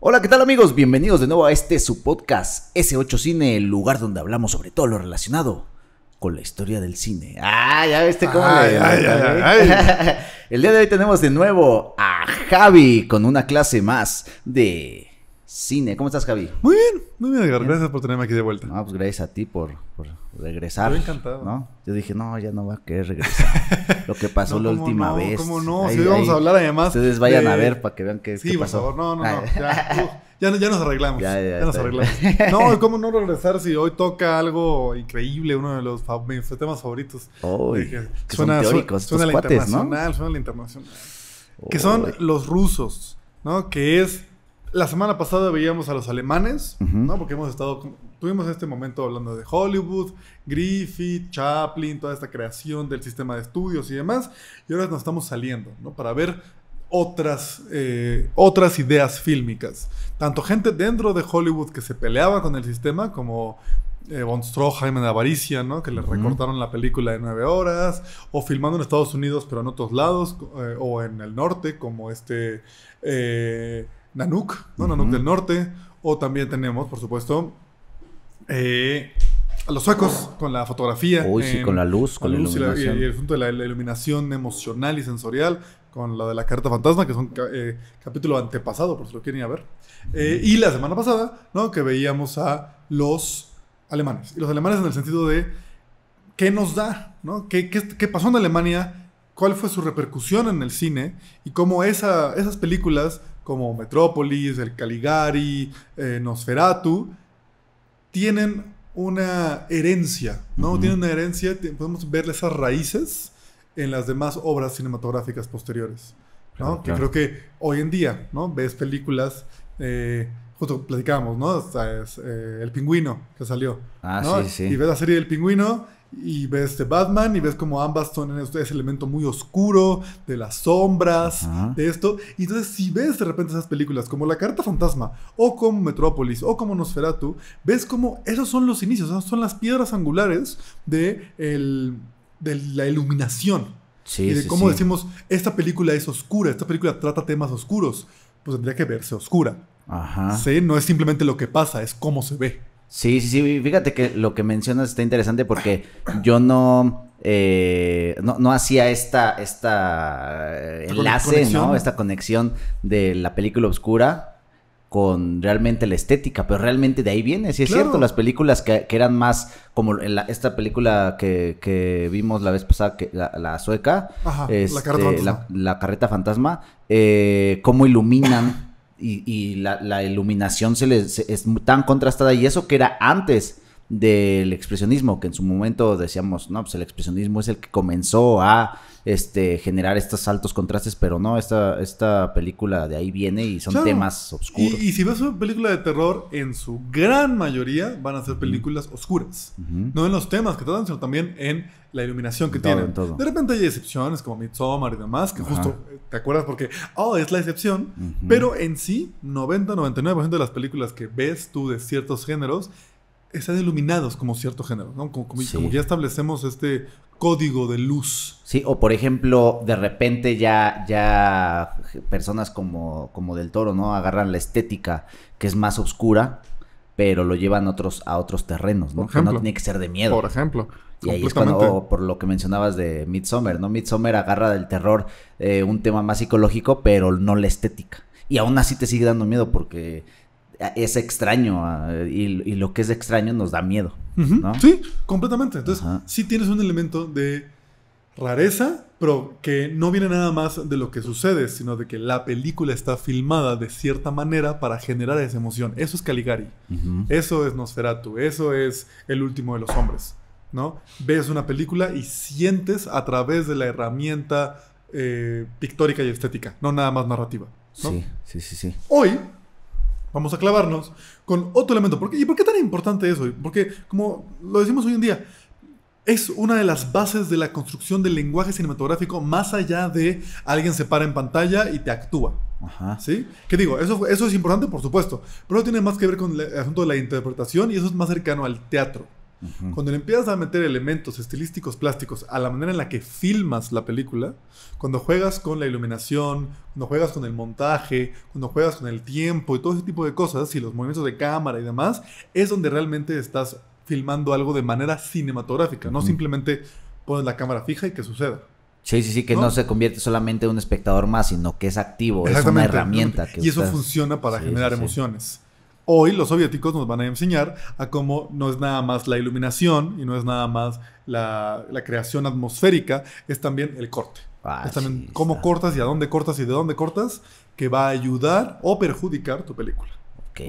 Hola, ¿qué tal amigos? Bienvenidos de nuevo a este su podcast S8 Cine, el lugar donde hablamos sobre todo lo relacionado con la historia del cine. Ah, ya viste cómo Ay, le- ay, ay, ay. El día de hoy tenemos de nuevo a Javi con una clase más de cine. ¿Cómo estás, Javi? Muy bien, muy bien, Edgar. Gracias por tenerme aquí de vuelta. No, pues gracias a ti por, por regresar. Estoy encantado. ¿no? Yo dije, no, ya no va a querer regresar. Lo que pasó No, la ¿cómo última no? vez. ¿Cómo no? Ahí- Si vamos ahí a hablar además. Ustedes vayan de- a ver para que vean qué, Sí, qué por pasó. favor, no, no, no. Ya, ya, ya nos arreglamos. Ya, Ya, ya, nos arreglamos. No, ¿cómo no regresar si hoy toca algo increíble, uno de los mis temas favoritos? De que son teóricos suena estos la cuates, ¿no? internacional, suena la internacional. Que son los rusos, ¿no? Que es. La semana pasada veíamos a los alemanes. ¿no? Porque hemos estado. Tuvimos este momento hablando de Hollywood, Griffith, Chaplin, toda esta creación del sistema de estudios y demás. Y ahora nos estamos saliendo, ¿no? Para ver otras, eh, otras ideas fílmicas. Tanto gente dentro de Hollywood que se peleaba con el sistema, como eh, Von Stroheim en Avaricia, ¿no? Que le recortaron la película de nueve horas, o filmando en Estados Unidos, pero en otros lados, eh, o en el norte, como este eh, Nanook, ¿no? Nanook Ujú. del norte, o también tenemos, por supuesto, eh, a los suecos con la fotografía. Uy, sí, con la luz, con la, luz y- iluminación. y el asunto de la, la iluminación emocional y sensorial, con la de la carta fantasma, que es un eh, capítulo antepasado, por si lo quieren ir a ver. Eh, y la semana pasada, ¿no? Que veíamos a los alemanes. Y los alemanes en el sentido de qué nos da, ¿no? ¿Qué, qué, qué pasó en Alemania? ¿Cuál fue su repercusión en el cine? Y cómo esa, esas películas como Metrópolis, El Caligari, eh, Nosferatu, tienen una herencia, ¿no? Ujú. Tienen una herencia, podemos ver esas raíces en las demás obras cinematográficas posteriores, ¿no? Claro, que claro. creo que hoy en día, ¿no? Ves películas, eh, justo platicábamos, ¿no? O sea, es, eh, El Pingüino que salió, Ah, ¿no? sí, sí. Y ves la serie del Pingüino y ves de Batman y ves como ambas son ese ese elemento muy oscuro de las sombras, Ajá. de esto. Y entonces si ves de repente esas películas como La Carta Fantasma o como Metrópolis o como Nosferatu, ves como esos son los inicios, esas son las piedras angulares de, el- de la iluminación. Sí, y de sí, cómo sí. decimos, esta película es oscura, esta película trata temas oscuros. Pues tendría que verse oscura. Ajá. ¿sí? No es simplemente lo que pasa, es cómo se ve. Sí, sí, sí. Fíjate que lo que mencionas está interesante porque yo no, eh, no, no hacía esta, esta eh, enlace, conexión. ¿no? Esta conexión de la película oscura con realmente la estética, pero realmente de ahí viene, sí es Claro. cierto, las películas que, que eran más como en la- esta película que, que vimos la vez pasada, que, la, la sueca, Ajá, este, la carta fantasma. la- la carreta fantasma, eh, cómo iluminan y, y la, la iluminación se les es tan contrastada y eso que era antes del expresionismo, que en su momento decíamos, no, pues el expresionismo es el que comenzó a este, generar estos altos contrastes, pero no, esta, esta película de ahí viene y son Claro. temas oscuros. Y, y si ves una película de terror, en su gran mayoría van a ser películas oscuras. No en los temas que tratan, sino también en la iluminación que todo, tienen. todo. De repente hay excepciones como Midsommar y demás, que justo eh, te acuerdas porque, oh, es la excepción. Pero en sí, 90-99% de las películas que ves tú de ciertos géneros están iluminados como cierto género, ¿no? Como, como- Sí. como ya establecemos este código de luz. Sí, o por ejemplo, de repente ya, ya personas como, como del toro, ¿no? Agarran la estética que es más oscura, pero lo llevan otros, a otros terrenos, ¿no? Por Que no tiene que ser de miedo. Por ejemplo. Y ahí es cuando, por lo que mencionabas de Midsommar, ¿no? Midsommar agarra del terror eh, un tema más psicológico, pero no la estética. Y aún así te sigue dando miedo porque es extraño y, y lo que es extraño nos da miedo. Sí, completamente. Entonces, Ajá. sí tienes un elemento de rareza, pero que no viene nada más de lo que sucede, sino de que la película está filmada de cierta manera para generar esa emoción. Eso es Caligari. Eso es Nosferatu. Eso es El último de los hombres. ¿no? Ves una película y sientes a través de la herramienta eh, pictórica y estética, no nada más narrativa. ¿no? Sí, sí, sí, sí. Hoy vamos a clavarnos con otro elemento. ¿Por qué? ¿Y por qué tan importante eso? Porque, como lo decimos hoy en día, es una de las bases de la construcción del lenguaje cinematográfico más allá de alguien se para en pantalla y te actúa. Ajá. ¿Sí? ¿Qué digo? Eso, eso es importante, por supuesto, pero tiene más que ver con el asunto de la interpretación y eso es más cercano al teatro. Cuando le empiezas a meter elementos estilísticos plásticos a la manera en la que filmas la película, cuando juegas con la iluminación, cuando juegas con el montaje, cuando juegas con el tiempo y todo ese tipo de cosas, y los movimientos de cámara y demás, es donde realmente estás filmando algo de manera cinematográfica, no simplemente pones la cámara fija y que suceda. Sí, sí, sí, que no, se convierte solamente en un espectador más, sino que es activo, es una herramienta. y eso funciona para generar emociones. Hoy los soviéticos nos van a enseñar a cómo no es nada más la iluminación y no es nada más la, creación atmosférica, es también el corte. Ah, es también cómo cortas y a dónde cortas y de dónde cortas que va a ayudar o perjudicar tu película. Ok.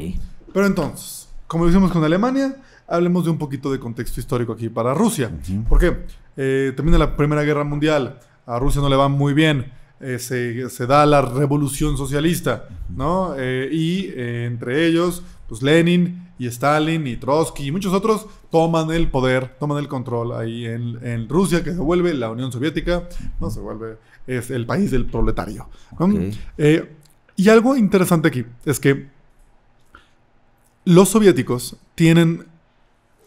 Pero entonces, como lo hicimos con Alemania, hablemos de un poquito de contexto histórico aquí para Rusia. ¿Por qué? Eh, termina la Primera Guerra Mundial, a Rusia no le va muy bien eh, se, da la revolución socialista, ¿no? Eh, y eh, entre ellos, pues Lenin y Stalin y Trotsky y muchos otros toman el poder, toman el control ahí en, Rusia, que se vuelve la Unión Soviética, ¿no? Se vuelve, es el país del proletario. y algo interesante aquí es que los soviéticos tienen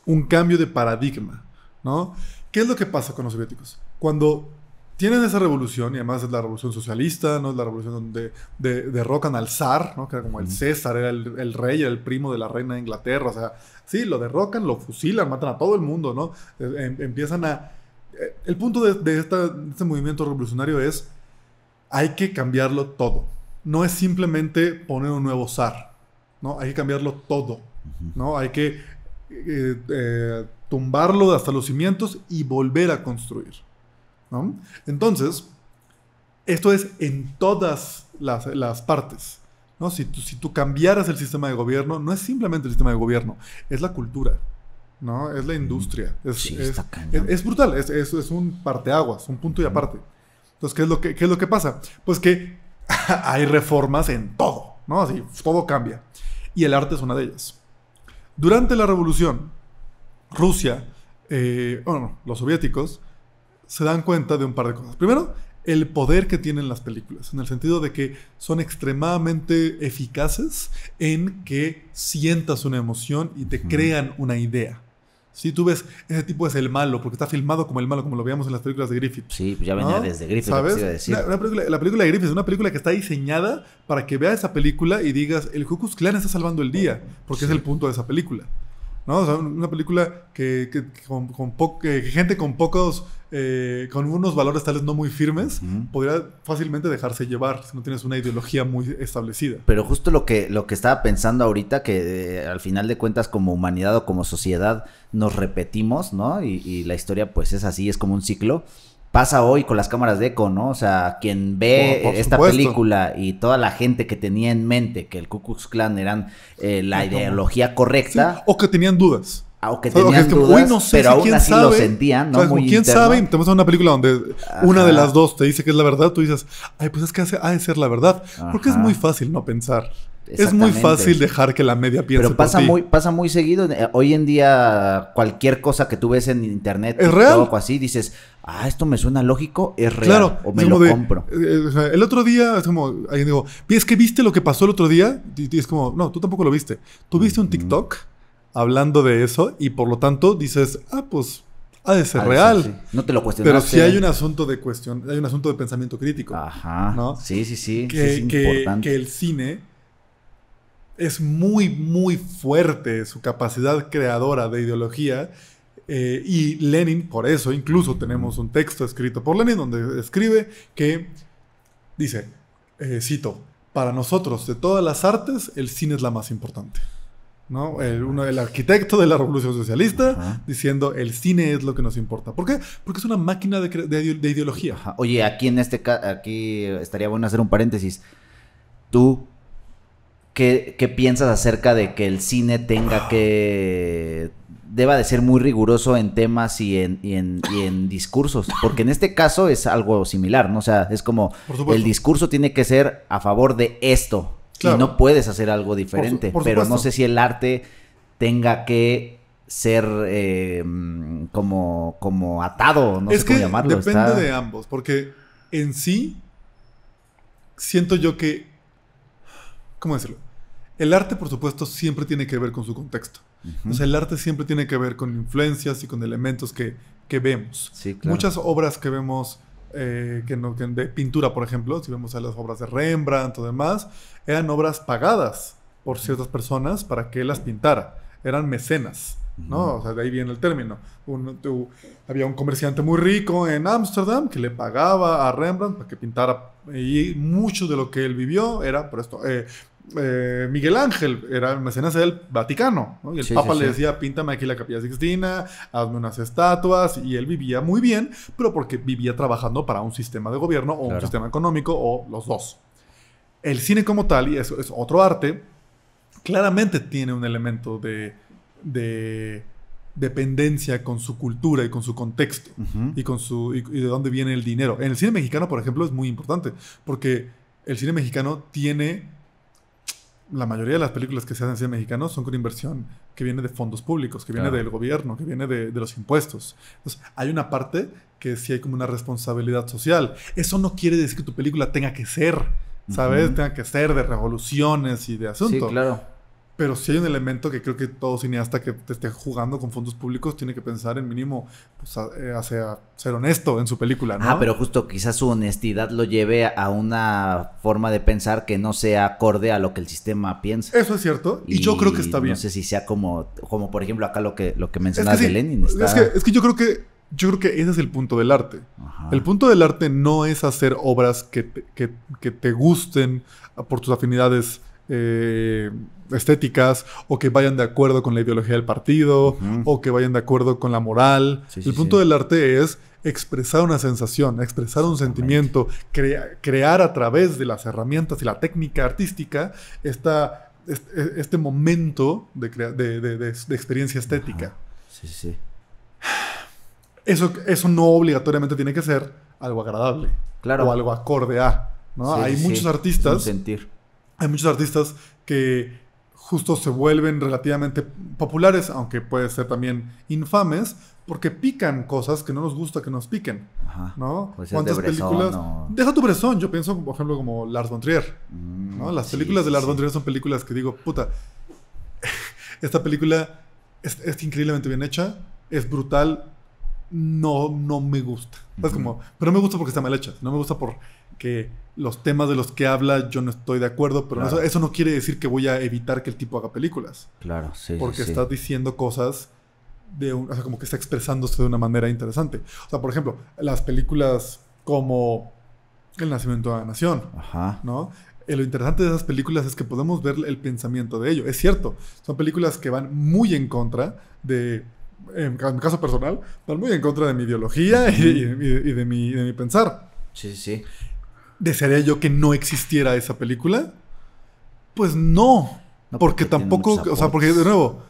un cambio de paradigma, ¿no? ¿Qué es lo que pasa con los soviéticos? Cuando tienen esa revolución, y además es la revolución socialista, ¿no? Es la revolución donde derrocan al zar, ¿no? Que era como el César, era el, rey, era el primo de la reina de Inglaterra. O sea, sí, lo derrocan, lo fusilan, matan a todo el mundo, ¿no? Eh, em, empiezan a... Eh, el punto de, este movimiento revolucionario es, hay que cambiarlo todo. No es simplemente poner un nuevo zar, ¿no? Hay que cambiarlo todo, ¿no? Hay que eh, tumbarlo hasta los cimientos y volver a construir. Entonces, esto es en todas las, partes. ¿no? Si, tú, si tú cambiaras el sistema de gobierno, no es simplemente el sistema de gobierno, es la cultura. ¿no? Es la industria. Es, es, brutal, es, es, un parteaguas, un punto y aparte. Entonces, ¿qué es lo que, qué es lo que pasa? Pues que hay reformas en todo, ¿no? Así, todo cambia. Y el arte es una de ellas. Durante la revolución, Rusia, eh, bueno, los soviéticos, se dan cuenta de un par de cosas. Primero, el poder que tienen las películas, en el sentido de que son extremadamente eficaces en que sientas una emoción y te crean una idea. Si tú ves, ese tipo es el malo, porque está filmado como el malo, como lo veíamos en las películas de Griffith. Sí, pues ya venía desde Griffith. ¿Sabes? La, película, la, película, de Griffith es una película que está diseñada para que veas esa película y digas, el Ku Klux está salvando el día, porque es el punto de esa película. ¿No? O sea, una película que, con, gente con pocos, eh, con unos valores tales no muy firmes, podría fácilmente dejarse llevar si no tienes una ideología muy establecida. Pero justo lo que, lo que estaba pensando ahorita, que eh, al final de cuentas como humanidad o como sociedad nos repetimos, ¿no? Y, y la historia pues es así, es como un ciclo pasa hoy con las cámaras de eco, ¿no? O sea, quien ve esta película y toda la gente que tenía en mente que el Ku Klux Klan eran eh, la ideología correcta. o que tenían dudas. Ah, o que tenían dudas, pero aún así lo sentían, ¿no? Muy ¿Quién sabe? Te vamos a una película donde una de las dos te dice que es la verdad, tú dices, ay, pues es que ha de ser la verdad. Porque es muy fácil no pensar. Es muy fácil dejar que la media piense Pero pasa muy pasa muy seguido. Eh, hoy en día cualquier cosa que tú ves en internet ¿Es real? o así dices, "Ah, esto me suena lógico, es real claro, o me lo compro." Eh, el otro día es como alguien digo, "¿Es que viste lo que pasó el otro día?" Y, es como, "No, tú tampoco lo viste. Tú viste un TikTok hablando de eso y por lo tanto dices, "Ah, pues ha de ser real. No te lo cuestionaste. Pero si hay un asunto de cuestión, hay un asunto de pensamiento crítico. Ajá. ¿no? Sí, sí, sí. Que, es que el cine es muy, muy fuerte su capacidad creadora de ideología. Eh, y Lenin, por eso, incluso tenemos un texto escrito por Lenin donde escribe que dice, eh, cito, para nosotros de todas las artes, el cine es la más importante. ¿no? El, uno, el arquitecto de la revolución socialista diciendo el cine es lo que nos importa. ¿Por qué? Porque es una máquina de, de, ideología. Oye, aquí en este aquí estaría bueno hacer un paréntesis. Tú ¿Qué, piensas acerca de que el cine tenga que deba de ser muy riguroso en temas y en, y en, discursos, porque en este caso es algo similar, ¿no? O sea, es como el discurso tiene que ser a favor de esto y no puedes hacer algo diferente, pero no sé si el arte tenga que ser eh, como, como atado, no sé cómo llamarlo. Depende de ambos, porque en sí siento yo que ¿cómo decirlo? El arte, por supuesto, siempre tiene que ver con su contexto. Entonces el arte siempre tiene que ver con influencias y con elementos que, que vemos. Sí, claro. Muchas obras que vemos eh, que no, que de pintura, por ejemplo, si vemos a las obras de Rembrandt o demás, eran obras pagadas por ciertas personas para que él las pintara. Eran mecenas, ¿no? O sea, de ahí viene el término. Un- tu- había un comerciante muy rico en Ámsterdam que le pagaba a Rembrandt para que pintara. Y mucho de lo que él vivió era por esto. eh, eh, Miguel Ángel era el mecenas del Vaticano, ¿no? Y el Sí, Papa sí, le sí. decía, píntame aquí la Capilla Sixtina, hazme unas estatuas, y él vivía muy bien, pero porque vivía trabajando para un sistema de gobierno o un sistema económico o los dos. El cine como tal, y eso es otro arte, claramente tiene un elemento de, de dependencia con su cultura y con su contexto y con su y, y de dónde viene el dinero. En el cine mexicano, por ejemplo, es muy importante porque el cine mexicano tiene la mayoría de las películas que se hacen en cine mexicano son con inversión que viene de fondos públicos, que viene Claro. del gobierno, que viene de, de los impuestos. Entonces, hay una parte que sí hay como una responsabilidad social. Eso no quiere decir que tu película tenga que ser, ¿sabes? Tenga que ser de revoluciones y de Sí, asuntos. claro. Pero sí hay un elemento que creo que todo cineasta que te esté jugando con fondos públicos tiene que pensar en mínimo pues, a- eh, hacia ser honesto en su película, ¿no? Ah, pero justo quizás su honestidad lo lleve a una forma de pensar que no sea acorde a lo que el sistema piensa. Eso es cierto. Y, yo creo que está bien. No sé si sea como, como por ejemplo acá lo que, lo que mencionas es, que de Lenin. Está... es, que, es que yo creo que yo creo que ese es el punto del arte. Ajá. El punto del arte no es hacer obras que te, que, que te gusten por tus afinidades eh, estéticas o que vayan de acuerdo con la ideología del partido o que vayan de acuerdo con la moral. Sí, sí, el punto sí. del arte es expresar una sensación, expresar un sentimiento, crea- crear a través de las herramientas y la técnica artística esta, este, este momento de, de- de- de- experiencia estética. Sí, sí, sí. Eso, eso no obligatoriamente tiene que ser algo agradable. Claro. O algo acorde a. ¿no? Hay muchos artistas. sentir. Hay muchos artistas que justo se vuelven relativamente populares, aunque puede ser también infames, porque pican cosas que no nos gusta que nos piquen. Ajá. ¿No? Puede ser de Bresson o- Deja tu Bresson. Yo pienso, por ejemplo, como Lars von Trier. Mm, ¿no? Las sí, películas de Lars sí. von Trier son películas que digo, puta, esta película es, es increíblemente bien hecha, es brutal, no, no me gusta. Ujú. Como, pero no me gusta porque está mal hecha, no me gusta porque los temas de los que habla yo no estoy de acuerdo, pero Claro. eso, eso no quiere decir que voy a evitar que el tipo haga películas, Claro, sí. porque sí. está diciendo cosas de un- o sea, como que está expresándose de una manera interesante. O sea, por ejemplo, las películas como El nacimiento de la nación, Ajá. ¿no? Eh, lo interesante de esas películas es que podemos ver el pensamiento de ello. Es cierto, son películas que van muy en contra de, en, mi caso personal, van muy en contra de mi ideología y, y- y de, mi, de mi pensar. Sí, sí, sí. ¿Desearía yo que no existiera esa película? Pues no. No, porque, tampoco, o sea, porque de nuevo,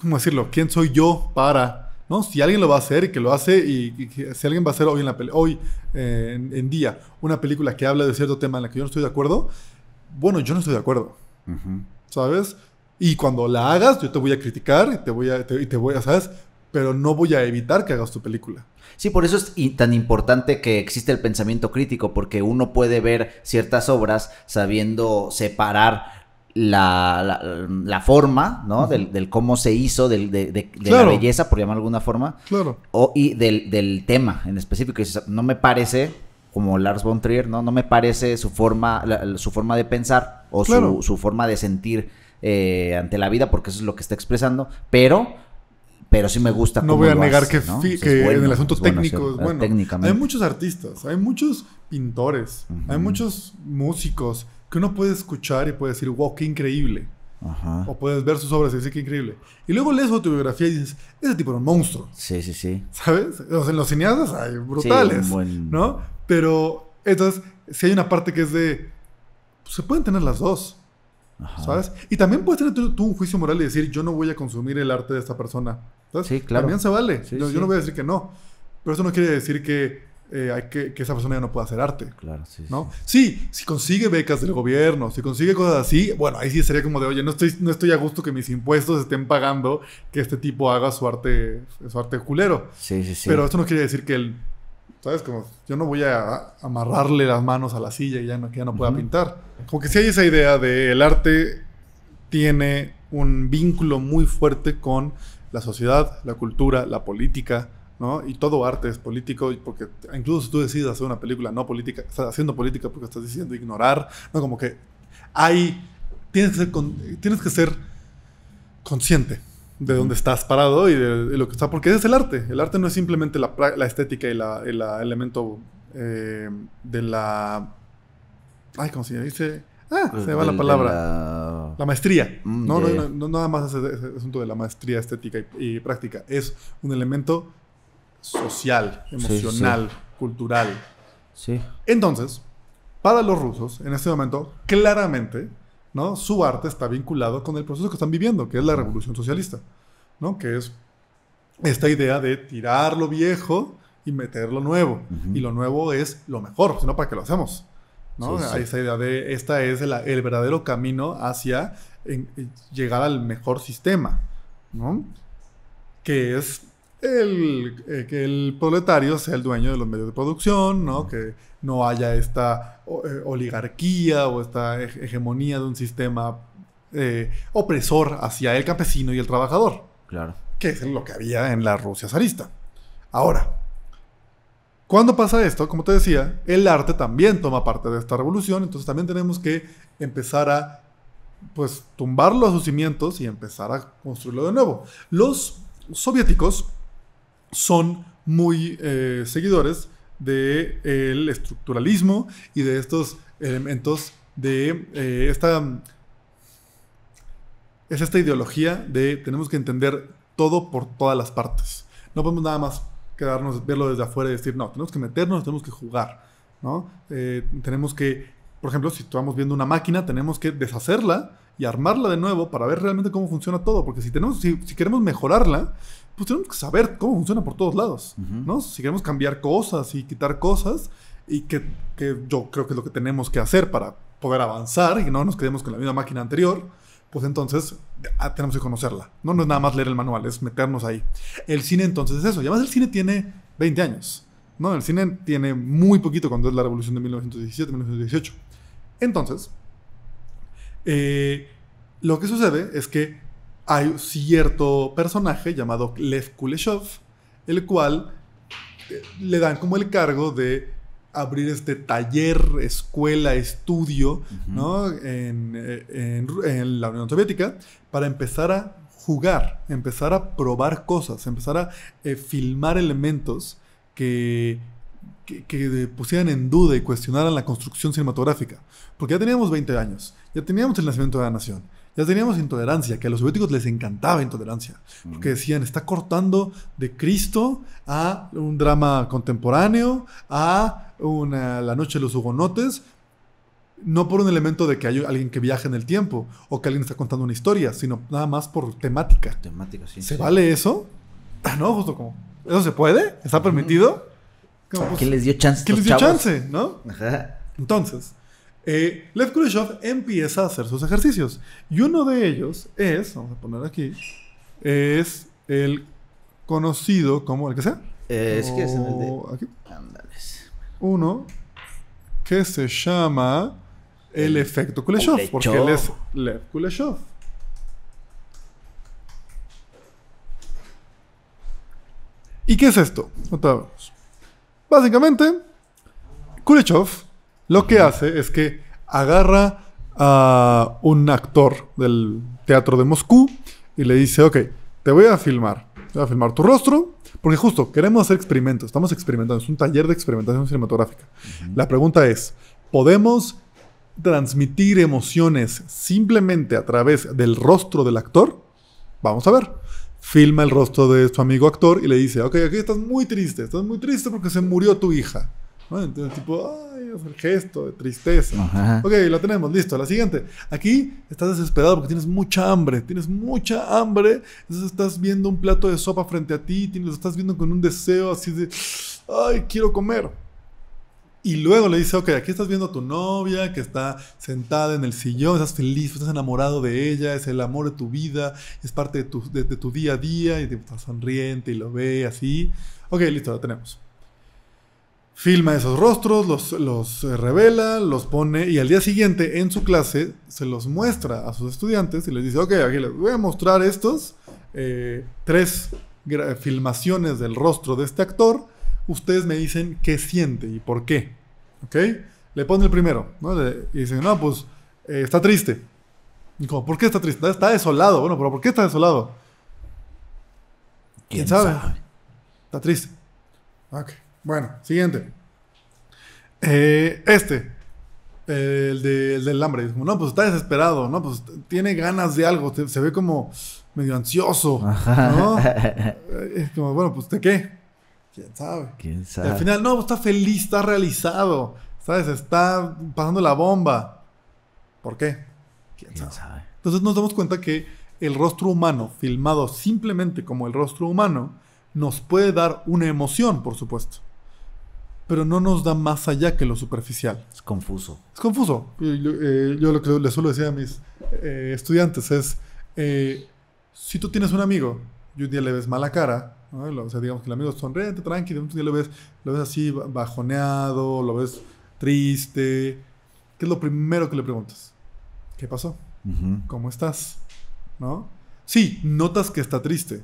¿cómo decirlo? ¿Quién soy yo para, no? Si alguien lo va a hacer y que lo hace y, si alguien va a hacer hoy en la hoy eh, en, en día una película que habla de cierto tema en la que yo no estoy de acuerdo, bueno, yo no estoy de acuerdo. ¿sabes? Y cuando la hagas, yo te voy a criticar y te voy a, te- y te voy a, ¿sabes? Pero no voy a evitar que hagas tu película. Sí, por eso es tan importante que existe el pensamiento crítico, porque uno puede ver ciertas obras sabiendo separar la, la, la forma, ¿no? del, del cómo se hizo, del, de, de- de Claro. la belleza, por llamarlo de alguna forma, Claro. o, y del, del tema en específico. No me parece, como Lars von Trier, ¿no? No me parece su forma, la- su forma de pensar o su- su, forma de sentir eh, ante la vida, porque eso es lo que está expresando, pero... Pero sí me gusta No cómo voy a lo negar hace, que, que bueno, en el asunto bueno técnico es bueno. técnicamente. Hay muchos artistas, hay muchos pintores, hay muchos músicos que uno puede escuchar y puede decir, wow, qué increíble. Ajá. O puedes ver sus obras y decir, qué increíble. Y luego lees su autobiografía y dices, ese tipo era un monstruo, Sí, sí, sí. ¿sabes? O sea, en los cineastas hay brutales, un buen- ¿no? Pero, entonces, si hay una parte que es de, pues, se pueden tener las dos. Ajá. ¿Sabes? Y también puedes tener tú, tú un juicio moral y decir, yo no voy a consumir el arte de esta persona. Sí, claro. También se vale. Sí, yo, sí. yo no voy a decir que no. Pero eso no quiere decir que, eh, hay que, que esa persona ya no pueda hacer arte. Claro, sí. ¿No? Sí, si consigue becas del gobierno, si consigue cosas así, bueno, ahí sí sería como de, oye, no estoy, no estoy a gusto que mis impuestos estén pagando que este tipo haga su arte, su arte culero. Sí, sí, sí. Pero esto no quiere decir que él, ¿sabes? Como yo no voy a amarrarle las manos a la silla y ya no, que ya no pueda pintar. Como que sí hay esa idea de el arte tiene un vínculo muy fuerte con la sociedad, la cultura, la política, ¿no? Y todo arte es político, porque incluso si tú decides hacer una película no política, estás haciendo política porque estás diciendo ignorar, ¿no? Como que hay, tienes que ser, tienes que ser consciente de dónde estás parado y de, lo que está, porque es el arte. El arte no es simplemente la, estética y el elemento eh, de la... Ay, ¿cómo se dice? Ah, pues se va la palabra. La... maestría. Mm, no, no, no, nada más ese, ese, asunto de la maestría estética y, práctica. Es un elemento social, emocional, cultural. Sí. Entonces, para los rusos, en este momento, claramente, ¿no? Su arte está vinculado con el proceso que están viviendo, que es la revolución socialista, ¿no? Que es esta idea de tirar lo viejo y meter lo nuevo. Y lo nuevo es lo mejor, sino para qué lo hacemos. ¿No? Esa idea de esta es el, verdadero camino hacia llegar al mejor sistema, ¿no? Que es el, eh, que el proletario sea el dueño de los medios de producción, ¿no? Que no haya esta eh, oligarquía o esta hegemonía de un sistema eh, opresor hacia el campesino y el trabajador. Claro. Que es lo que había en la Rusia zarista. Ahora, cuando pasa esto, como te decía, el arte también toma parte de esta revolución, entonces también tenemos que empezar a pues tumbarlo a sus cimientos y empezar a construirlo de nuevo. Los soviéticos son muy eh, seguidores del estructuralismo y de estos elementos de eh, esta es esta ideología de tenemos que entender todo por todas las partes. No podemos nada más quedarnos, verlo desde afuera y decir, no, tenemos que meternos, tenemos que jugar, ¿no? Eh, tenemos que, por ejemplo, si estamos viendo una máquina, tenemos que deshacerla y armarla de nuevo para ver realmente cómo funciona todo, porque si, tenemos, si, queremos mejorarla, pues tenemos que saber cómo funciona por todos lados, ¿no? Si queremos cambiar cosas y quitar cosas, y que, que yo creo que es lo que tenemos que hacer para poder avanzar y no nos quedemos con la misma máquina anterior, pues entonces ah, tenemos que conocerla. No, es nada más leer el manual, es meternos ahí. El cine entonces es eso. Y además el cine tiene 20 años. ¿no? El cine tiene muy poquito cuando es la revolución de 1917, 1918. Entonces, eh, lo que sucede es que hay cierto personaje llamado Lev Kuleshov, el cual eh, le dan como el cargo de abrir este taller, escuela, estudio, ¿no? En, en, la Unión Soviética para empezar a jugar, empezar a probar cosas, empezar a eh, filmar elementos que, que, que, pusieran en duda y cuestionaran la construcción cinematográfica. Porque ya teníamos 20 años, ya teníamos el nacimiento de la nación, ya teníamos intolerancia, que a los soviéticos les encantaba intolerancia, porque decían, está cortando de Cristo a un drama contemporáneo, a una, la noche de los hugonotes, no por un elemento de que hay alguien que viaje en el tiempo o que alguien está contando una historia, sino nada más por temática. Temática, sí. ¿Se vale eso? Ah, no, justo como, ¿eso se puede? ¿Está permitido? Pues, ¿Quién les dio chance? ¿Quién les dio chance? ¿No? Ajá. Entonces, eh, Lev Kuleshov empieza a hacer sus ejercicios. Y uno de ellos es, vamos a poner aquí, es el conocido como, ¿el que sea? Eh, es que es el de... Aquí. Uno que se llama el, efecto Kuleshov, porque él es Lev Kuleshov. ¿Y qué es esto? Básicamente, Kuleshov lo que hace es que agarra a un actor del teatro de Moscú y le dice, ok, te voy a filmar, te voy a filmar tu rostro, porque justo queremos hacer experimentos, estamos experimentando, es un taller de experimentación cinematográfica. La pregunta es, ¿podemos transmitir emociones simplemente a través del rostro del actor? Vamos a ver. Filma el rostro de su amigo actor y le dice, ok, aquí estás muy triste, estás muy triste porque se murió tu hija. Entonces, tipo, ay, es el gesto de tristeza. Ok, lo tenemos, listo. La siguiente. Aquí estás desesperado porque tienes mucha hambre. Tienes mucha hambre. Entonces estás viendo un plato de sopa frente a ti. Lo estás viendo con un deseo así de, ay, quiero comer. Y luego le dice, ok, aquí estás viendo a tu novia que está sentada en el sillón, estás feliz, estás enamorado de ella, es el amor de tu vida, es parte de tu, de, tu día a día y te estás sonriente y lo ve así. Ok, listo, lo tenemos filma esos rostros, los, los eh, revela, los pone y al día siguiente en su clase se los muestra a sus estudiantes y les dice, ok, aquí les voy a mostrar estos eh, tres filmaciones del rostro de este actor. Ustedes me dicen qué siente y por qué. ¿Ok? Le pone el primero, ¿no? Le- y dice, no, pues eh, está triste. Y como, ¿por qué está triste? Está desolado. Bueno, pero ¿por qué está desolado? ¿Quién sabe? Está triste. Ok. Bueno, siguiente. Eh, este. Eh, el, de- el del hambre. No, pues está desesperado, ¿no? Pues tiene ganas de algo. Se ve como medio ansioso, ¿no? Eh, Es como, bueno, pues ¿de qué? ¿Quién sabe? ¿Quién Y sabe? al final, no, pues, está feliz, está realizado. ¿Sabes? Está pasando la bomba. ¿Por qué? ¿Quién ¿Quién sabe? sabe? Entonces nos damos cuenta que el rostro humano, filmado simplemente como el rostro humano, nos puede dar una emoción, por supuesto. Pero no nos da más allá que lo superficial. Es confuso. Es confuso. Yo, eh, yo lo que les suelo decir a mis eh, estudiantes es, eh, si tú tienes un amigo y un día le ves mala cara, o sea, digamos que el amigo es sonriente, tranquilo, un día lo ves, lo ves así ba- bajoneado, lo ves triste, ¿qué es lo primero que le preguntas? ¿Qué pasó? ¿Cómo estás? ¿No? Sí, notas que está triste.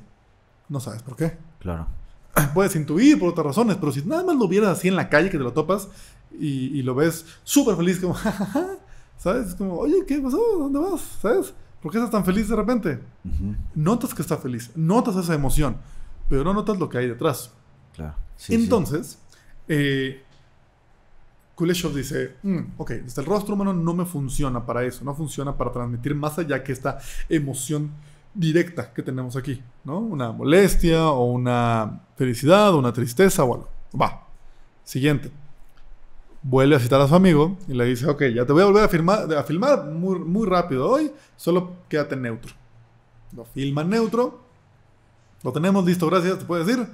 No sabes por qué. Claro. Puedes intuir por otras razones, pero si nada más lo vieras así en la calle que te lo topas y, y lo ves súper feliz, como, "jajaja", ¿sabes? Es como, oye, ¿qué pasó? ¿Dónde vas? ¿Sabes? ¿Por qué estás tan feliz de repente? Notas que está feliz, notas esa emoción, pero no notas lo que hay detrás. Claro. Sí, sí. Entonces, eh, Kuleshov dice, "Mm, ok, desde el rostro humano no me funciona para eso, no funciona para transmitir más allá que esta emoción directa que tenemos aquí, ¿no? Una molestia o una felicidad o una tristeza o algo. Va. Siguiente. Vuelve a citar a su amigo y le dice, ok, ya te voy a volver a, a filmar muy, muy rápido hoy, solo quédate neutro. Lo filma neutro, lo tenemos listo, gracias, te puedes decir.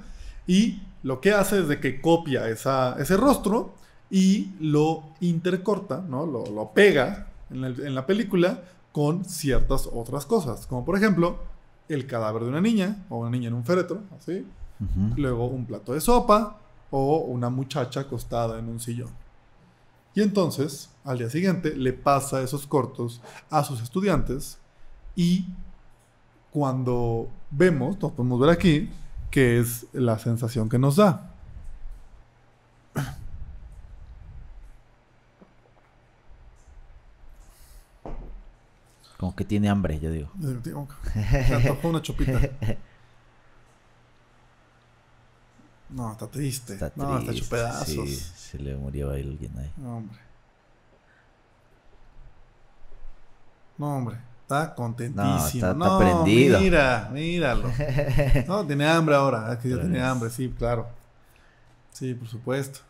Y lo que hace es de que copia ese rostro y lo intercorta, ¿no? Lo, pega en la película con ciertas otras cosas. Como por ejemplo, el cadáver de una niña, o una niña en un féretro, así. Luego un plato de sopa, o una muchacha acostada en un sillón. Y entonces, al día siguiente, le pasa esos cortos a sus estudiantes y cuando vemos, nos podemos ver aquí, que es la sensación que nos da. Como que tiene hambre, yo digo. Se antojó una chopita. No, está triste. Está no, está hecho pedazos. Sí, se le murió a alguien ahí. No, hombre. No, hombre. Está contentísimo. No, está- está No, prendido. Mira, míralo. No, tiene hambre ahora. Es que ya tiene hambre, sí, claro. Sí, por supuesto.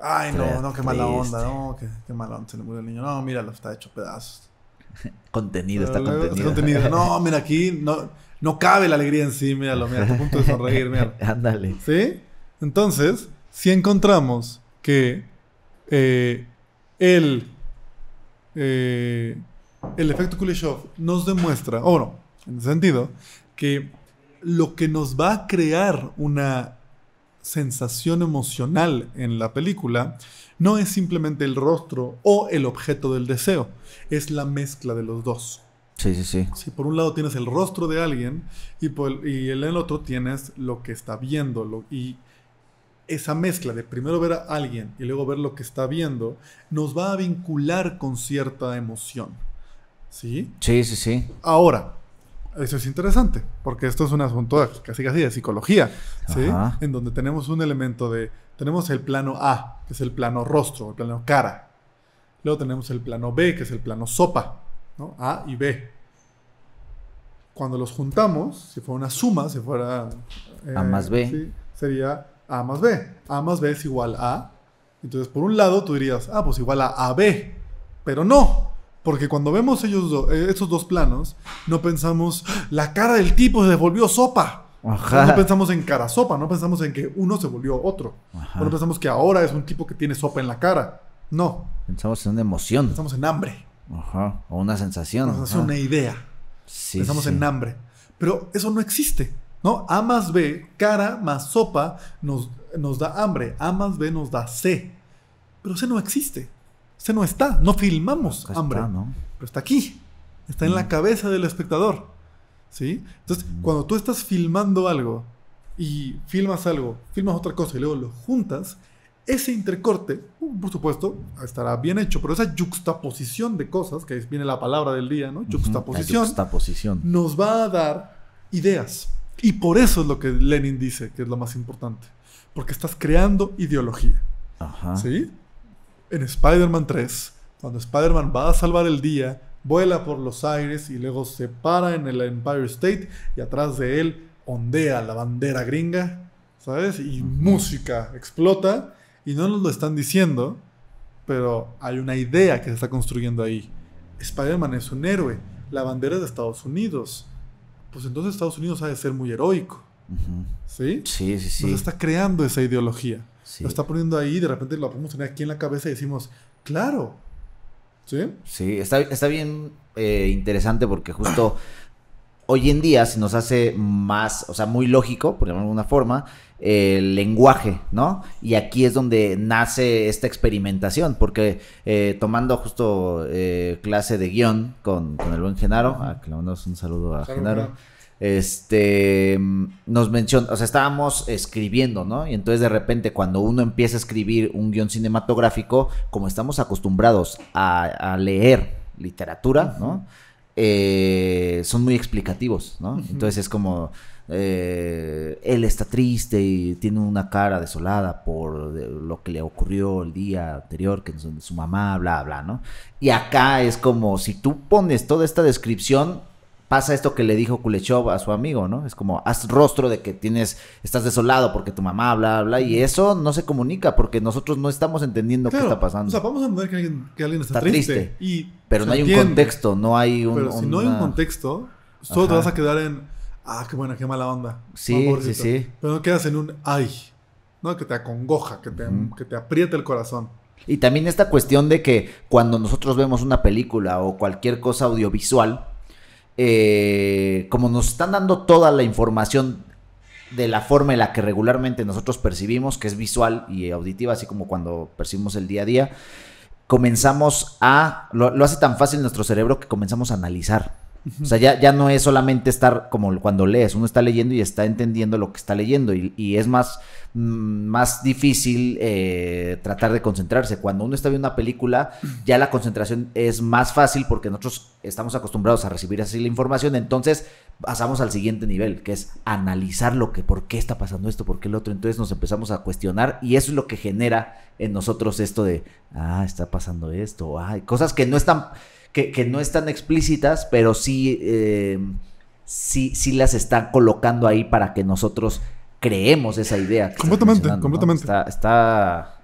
Ay, no, no, qué mala onda. No, qué, qué mala onda. Se le murió el niño. No, míralo, está hecho pedazos. Contenido, está luego- contenido. contenido. No, mira, aquí no, no cabe la alegría en sí. Míralo, mira, a punto de sonreír, míralo. Ándale. ¿Sí? Entonces, si encontramos que eh, el, eh, el efecto Kuleshov nos demuestra, o no, en el sentido, que lo que nos va a crear una sensación emocional en la película no es simplemente el rostro o el objeto del deseo, es la mezcla de los dos. Sí, sí, sí. Si por un lado tienes el rostro de alguien y, por y en el otro tienes lo que está viendo. lo- y esa mezcla de primero ver a alguien y luego ver lo que está viendo nos va a vincular con cierta emoción. ¿Sí? Sí, sí, sí. Ahora, eso es interesante, porque esto es un asunto casi casi de psicología, ¿sí? Ajá. En donde tenemos un elemento de, tenemos el plano A, que es el plano rostro, el plano cara. Luego tenemos el plano B, que es el plano sopa, ¿no? A y B. Cuando los juntamos, si fuera una suma, si fuera... eh, A más B. sí, sería A más B. A más B es igual a... Entonces, por un lado, tú dirías, ah, pues igual a AB. Pero no, porque cuando vemos ellos do- eh, estos dos planos, no pensamos, la cara del tipo se volvió sopa. Ajá. No pensamos en cara sopa, no pensamos en que uno se volvió otro. Ajá. No pensamos que ahora es un tipo que tiene sopa en la cara. No, Pensamos en una emoción. pensamos en hambre. Ajá. O una sensación. Hace ajá. una idea. Sí, pensamos sí. en hambre. Pero eso no existe. ¿no? A más B, cara más sopa, nos, nos da hambre. A más B nos da C. Pero C no existe. C no está. No filmamos Acá hambre. está, ¿no? Pero está aquí. Está en la cabeza del espectador. ¿Sí? Entonces, cuando tú estás filmando algo y filmas algo, filmas otra cosa y luego lo juntas, ese intercorte, uh, por supuesto, estará bien hecho, pero esa juxtaposición de cosas, que viene la palabra del día, ¿no? Juxtaposición, La juxtaposición. nos va a dar ideas. Y por eso es lo que Lenin dice que es lo más importante. Porque estás creando ideología. Ajá. ¿Sí? En Spider-Man 3, cuando Spider-Man va a salvar el día, vuela por los aires y luego se para en el Empire State y atrás de él ondea la bandera gringa, ¿sabes? Y música explota y no nos lo están diciendo, pero hay una idea que se está construyendo ahí. Spider-Man es un héroe, la bandera es de Estados Unidos. Pues entonces Estados Unidos ha de ser muy heroico. ¿sí? Sí, sí, sí. Nos está creando esa ideología. Sí. Lo está poniendo ahí y de repente lo podemos tener aquí en la cabeza y decimos, claro. ¿Sí? Sí, está, está bien eh, interesante porque justo hoy en día se nos hace más, o sea, muy lógico, por llamarlo de alguna forma, el lenguaje, ¿no? Y aquí es donde nace esta experimentación, porque eh, tomando justo eh, clase de guion con, con el buen Genaro, a que le mandamos un saludo a. Genaro. Este nos menciona, o sea, estábamos escribiendo, ¿no? Y entonces de repente cuando uno empieza a escribir un guion cinematográfico, como estamos acostumbrados a, a leer literatura, ¿no? Eh, son muy explicativos, ¿no? Entonces es como eh, él está triste y tiene una cara desolada por de- lo que le ocurrió el día anterior, que su, su mamá, bla, bla, ¿no? Y acá es como si tú pones toda esta descripción, pasa esto que le dijo Kuleshov a su amigo, ¿no? Es como, haz rostro de que tienes, estás desolado porque tu mamá, bla, bla, y eso no se comunica porque nosotros no estamos entendiendo Claro, qué está pasando. O sea, vamos a entender que alguien, que alguien está, Está triste. triste. Y pero no hay un contexto, no hay un... Pero si no hay un contexto, solo te vas a quedar en, ah, qué buena, qué mala onda. Sí, sí, sí. Pero no quedas en un, ay, ¿no? Que te acongoja, que te, Ujú. que te aprieta el corazón. Y también esta cuestión de que cuando nosotros vemos una película o cualquier cosa audiovisual, eh, como nos están dando toda la información de la forma en la que regularmente nosotros percibimos, que es visual y auditiva, así como cuando percibimos el día a día, comenzamos a, lo, lo hace tan fácil nuestro cerebro que comenzamos a analizar. O sea, ya, ya no es solamente estar como cuando lees, uno está leyendo y está entendiendo lo que está leyendo y, y es más, mm, más difícil eh, tratar de concentrarse. Cuando uno está viendo una película, ya la concentración es más fácil porque nosotros estamos acostumbrados a recibir así la información, entonces pasamos al siguiente nivel, que es analizar lo que, por qué está pasando esto, por qué el otro, entonces nos empezamos a cuestionar y eso es lo que genera en nosotros esto de, ah, está pasando esto, ay, cosas que no están que, que no están explícitas, pero sí, eh, sí, sí las están colocando ahí para que nosotros creemos esa idea. Completamente, completamente. Está, está